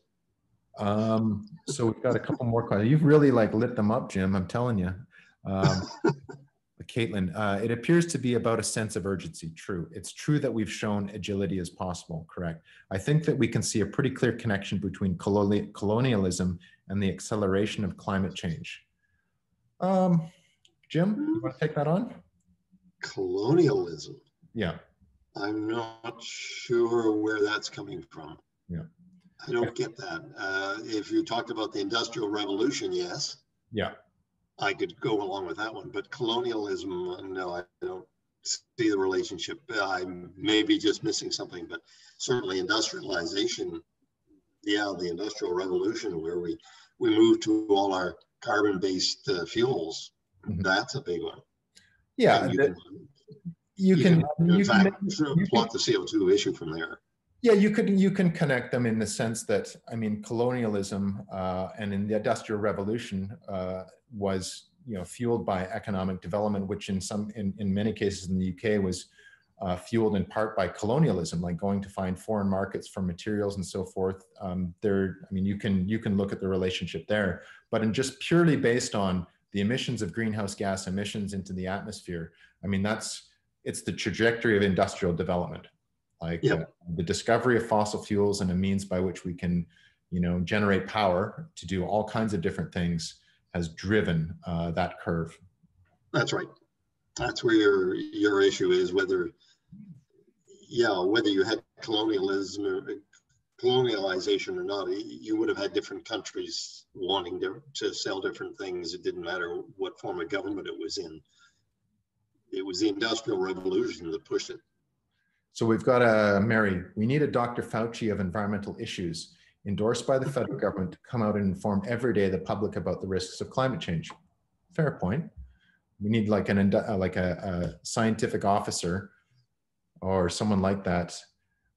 Um, so we've got a couple more questions. You've really like lit them up, Jim. I'm telling you. Um, *laughs* Caitlin, uh, it appears to be about a sense of urgency. True. It's true that we've shown agility as possible. Correct. I think that we can see a pretty clear connection between colonialism and the acceleration of climate change. Um, Jim, you want to take that on? Colonialism. Yeah. I'm not sure where that's coming from. Yeah. I don't get that. Uh, if you talked about the Industrial Revolution, yes. Yeah. I could go along with that one, but colonialism, no, I don't see the relationship. I may be just missing something, but certainly industrialization, yeah, the Industrial Revolution, where we we move to all our carbon-based uh, fuels, mm-hmm. that's a big one. Yeah, you, can, you, you, can, can, fact, can, plot the CO2 issue from there. Yeah, you could you can connect them in the sense that I mean colonialism uh, and in the industrial revolution uh, was you know fueled by economic development, which in some in, in many cases in the UK was uh, fueled in part by colonialism, like going to find foreign markets for materials and so forth. Um, there, I mean, you can you can look at the relationship there, but in just purely based on the emissions of greenhouse gas emissions into the atmosphere, I mean, that's it's the trajectory of industrial development. Like yep. uh, the discovery of fossil fuels and a means by which we can you know generate power to do all kinds of different things has driven uh, that curve. That's right. That's where your your issue is whether yeah whether you had colonialism or colonialization or not you would have had different countries wanting to, to sell different things it didn't matter what form of government it was in it was the industrial revolution that pushed it so we've got a Mary, we need a Dr. Fauci of environmental issues endorsed by the federal government to come out and inform every day the public about the risks of climate change. Fair point. We need like an uh, like a, a scientific officer or someone like that.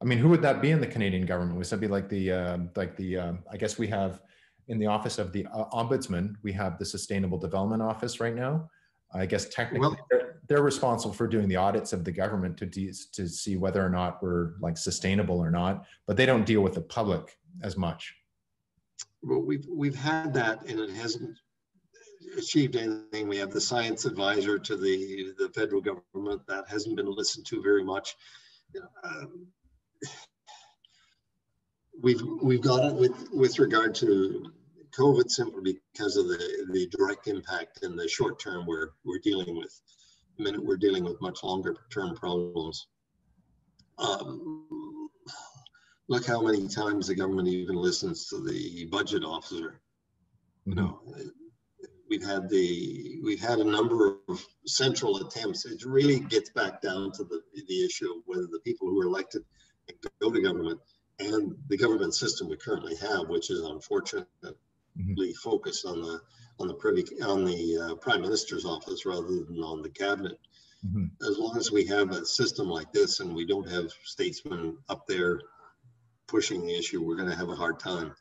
I mean, who would that be in the Canadian government? Would that be like the uh, like the uh, I guess we have in the office of the uh, ombudsman, we have the Sustainable Development Office right now. I guess technically well, they're, they're, responsible for doing the audits of the government to de- to see whether or not we're like sustainable or not, but they don't deal with the public as much. Well, we've we've had that, and it hasn't achieved anything. We have the science advisor to the the federal government that hasn't been listened to very much. Um, we've we've got it with with regard to COVID simply because of the, the direct impact in the short term we're, we're dealing with. I mean, we're dealing with much longer term problems. Um, look how many times the government even listens to the budget officer. You know, we've had the we've had a number of central attempts. It really gets back down to the the issue of whether the people who are elected go to government and the government system we currently have, which is unfortunately mm-hmm. focused on the on the privy on the uh, prime minister's office rather than on the cabinet. Mm-hmm. As long as we have a system like this and we don't have statesmen up there pushing the issue, we're going to have a hard time.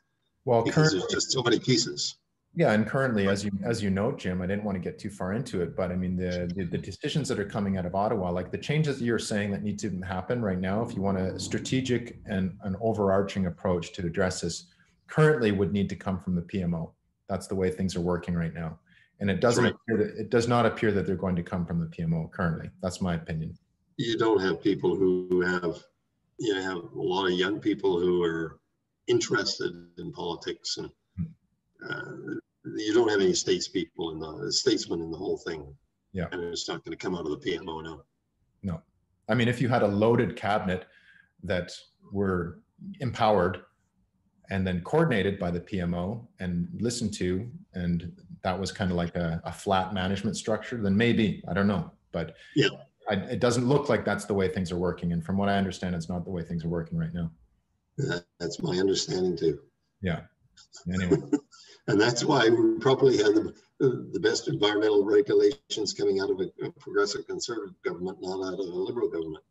Well, because there's just so many pieces. Yeah, and currently, as you as you note, Jim, I didn't want to get too far into it, but I mean the, the, the decisions that are coming out of Ottawa, like the changes you're saying that need to happen right now, if you want a strategic and an overarching approach to address this, currently would need to come from the PMO. That's the way things are working right now. And it doesn't right. appear that it does not appear that they're going to come from the PMO currently. That's my opinion. You don't have people who have you know, have a lot of young people who are interested in politics and uh, you don't have any statespeople in the uh, statesmen in the whole thing. Yeah. And it's not going to come out of the PMO now. No. I mean, if you had a loaded cabinet that were empowered and then coordinated by the PMO and listened to, and that was kind of like a, a flat management structure, then maybe, I don't know. But yeah, I, it doesn't look like that's the way things are working. And from what I understand, it's not the way things are working right now. That's my understanding too. Yeah. Anyway. *laughs* and that's why we probably had the, the best environmental regulations coming out of a progressive conservative government, not out of a liberal government.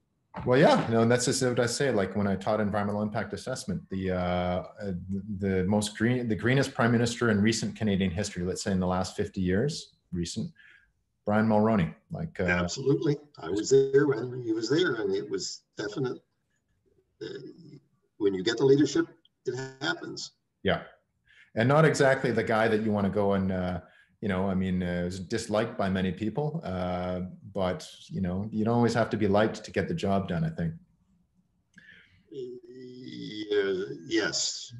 Well, yeah, no, and that's just what I say. Like when I taught environmental impact assessment, the uh, the most green, the greenest prime minister in recent Canadian history, let's say in the last fifty years, recent, Brian Mulroney. Like uh, absolutely, I was there when he was there, and it was definite. Uh, when you get the leadership, it happens. Yeah, and not exactly the guy that you want to go and uh, you know, I mean, uh, was disliked by many people, uh, but you know, you don't always have to be liked to get the job done. I think. Yes.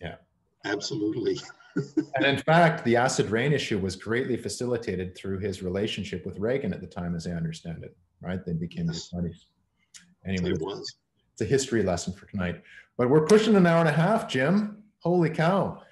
Yeah. Absolutely. *laughs* and in fact, the acid rain issue was greatly facilitated through his relationship with Reagan at the time, as I understand it. Right? They became yes. buddies. Anyway, it was. It's a history lesson for tonight. But we're pushing an hour and a half, Jim. Holy cow.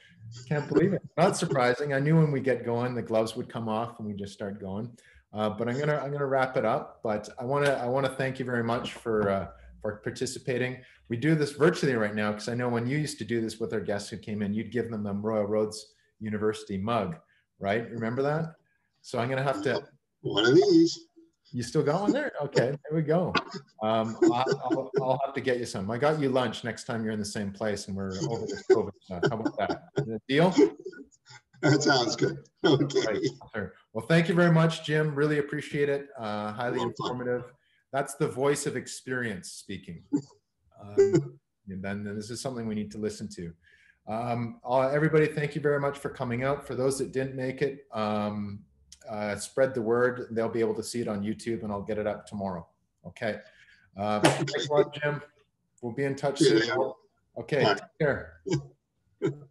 Can't believe it. Not surprising. I knew when we get going, the gloves would come off and we just start going. Uh, but I'm gonna I'm gonna wrap it up. But I want to I want to thank you very much for uh, for participating. We do this virtually right now because I know when you used to do this with our guests who came in, you'd give them the Royal Roads University mug, right? Remember that? So I'm gonna have to one of these. You still got one there? Okay, there we go. Um, I'll, I'll, have to get you some. I got you lunch next time you're in the same place and we're over this COVID stuff. How about that? Deal? That sounds good. Okay. Right. Sure. Well, thank you very much, Jim. Really appreciate it. Uh, highly well informative. That's the voice of experience speaking. Um, and then, then this is something we need to listen to. Um, everybody, thank you very much for coming out. For those that didn't make it, um, uh, spread the word. They'll be able to see it on YouTube and I'll get it up tomorrow. Okay. Uh, *laughs* thanks a lot, Jim. We'll be in touch soon. Okay. Take care. *laughs*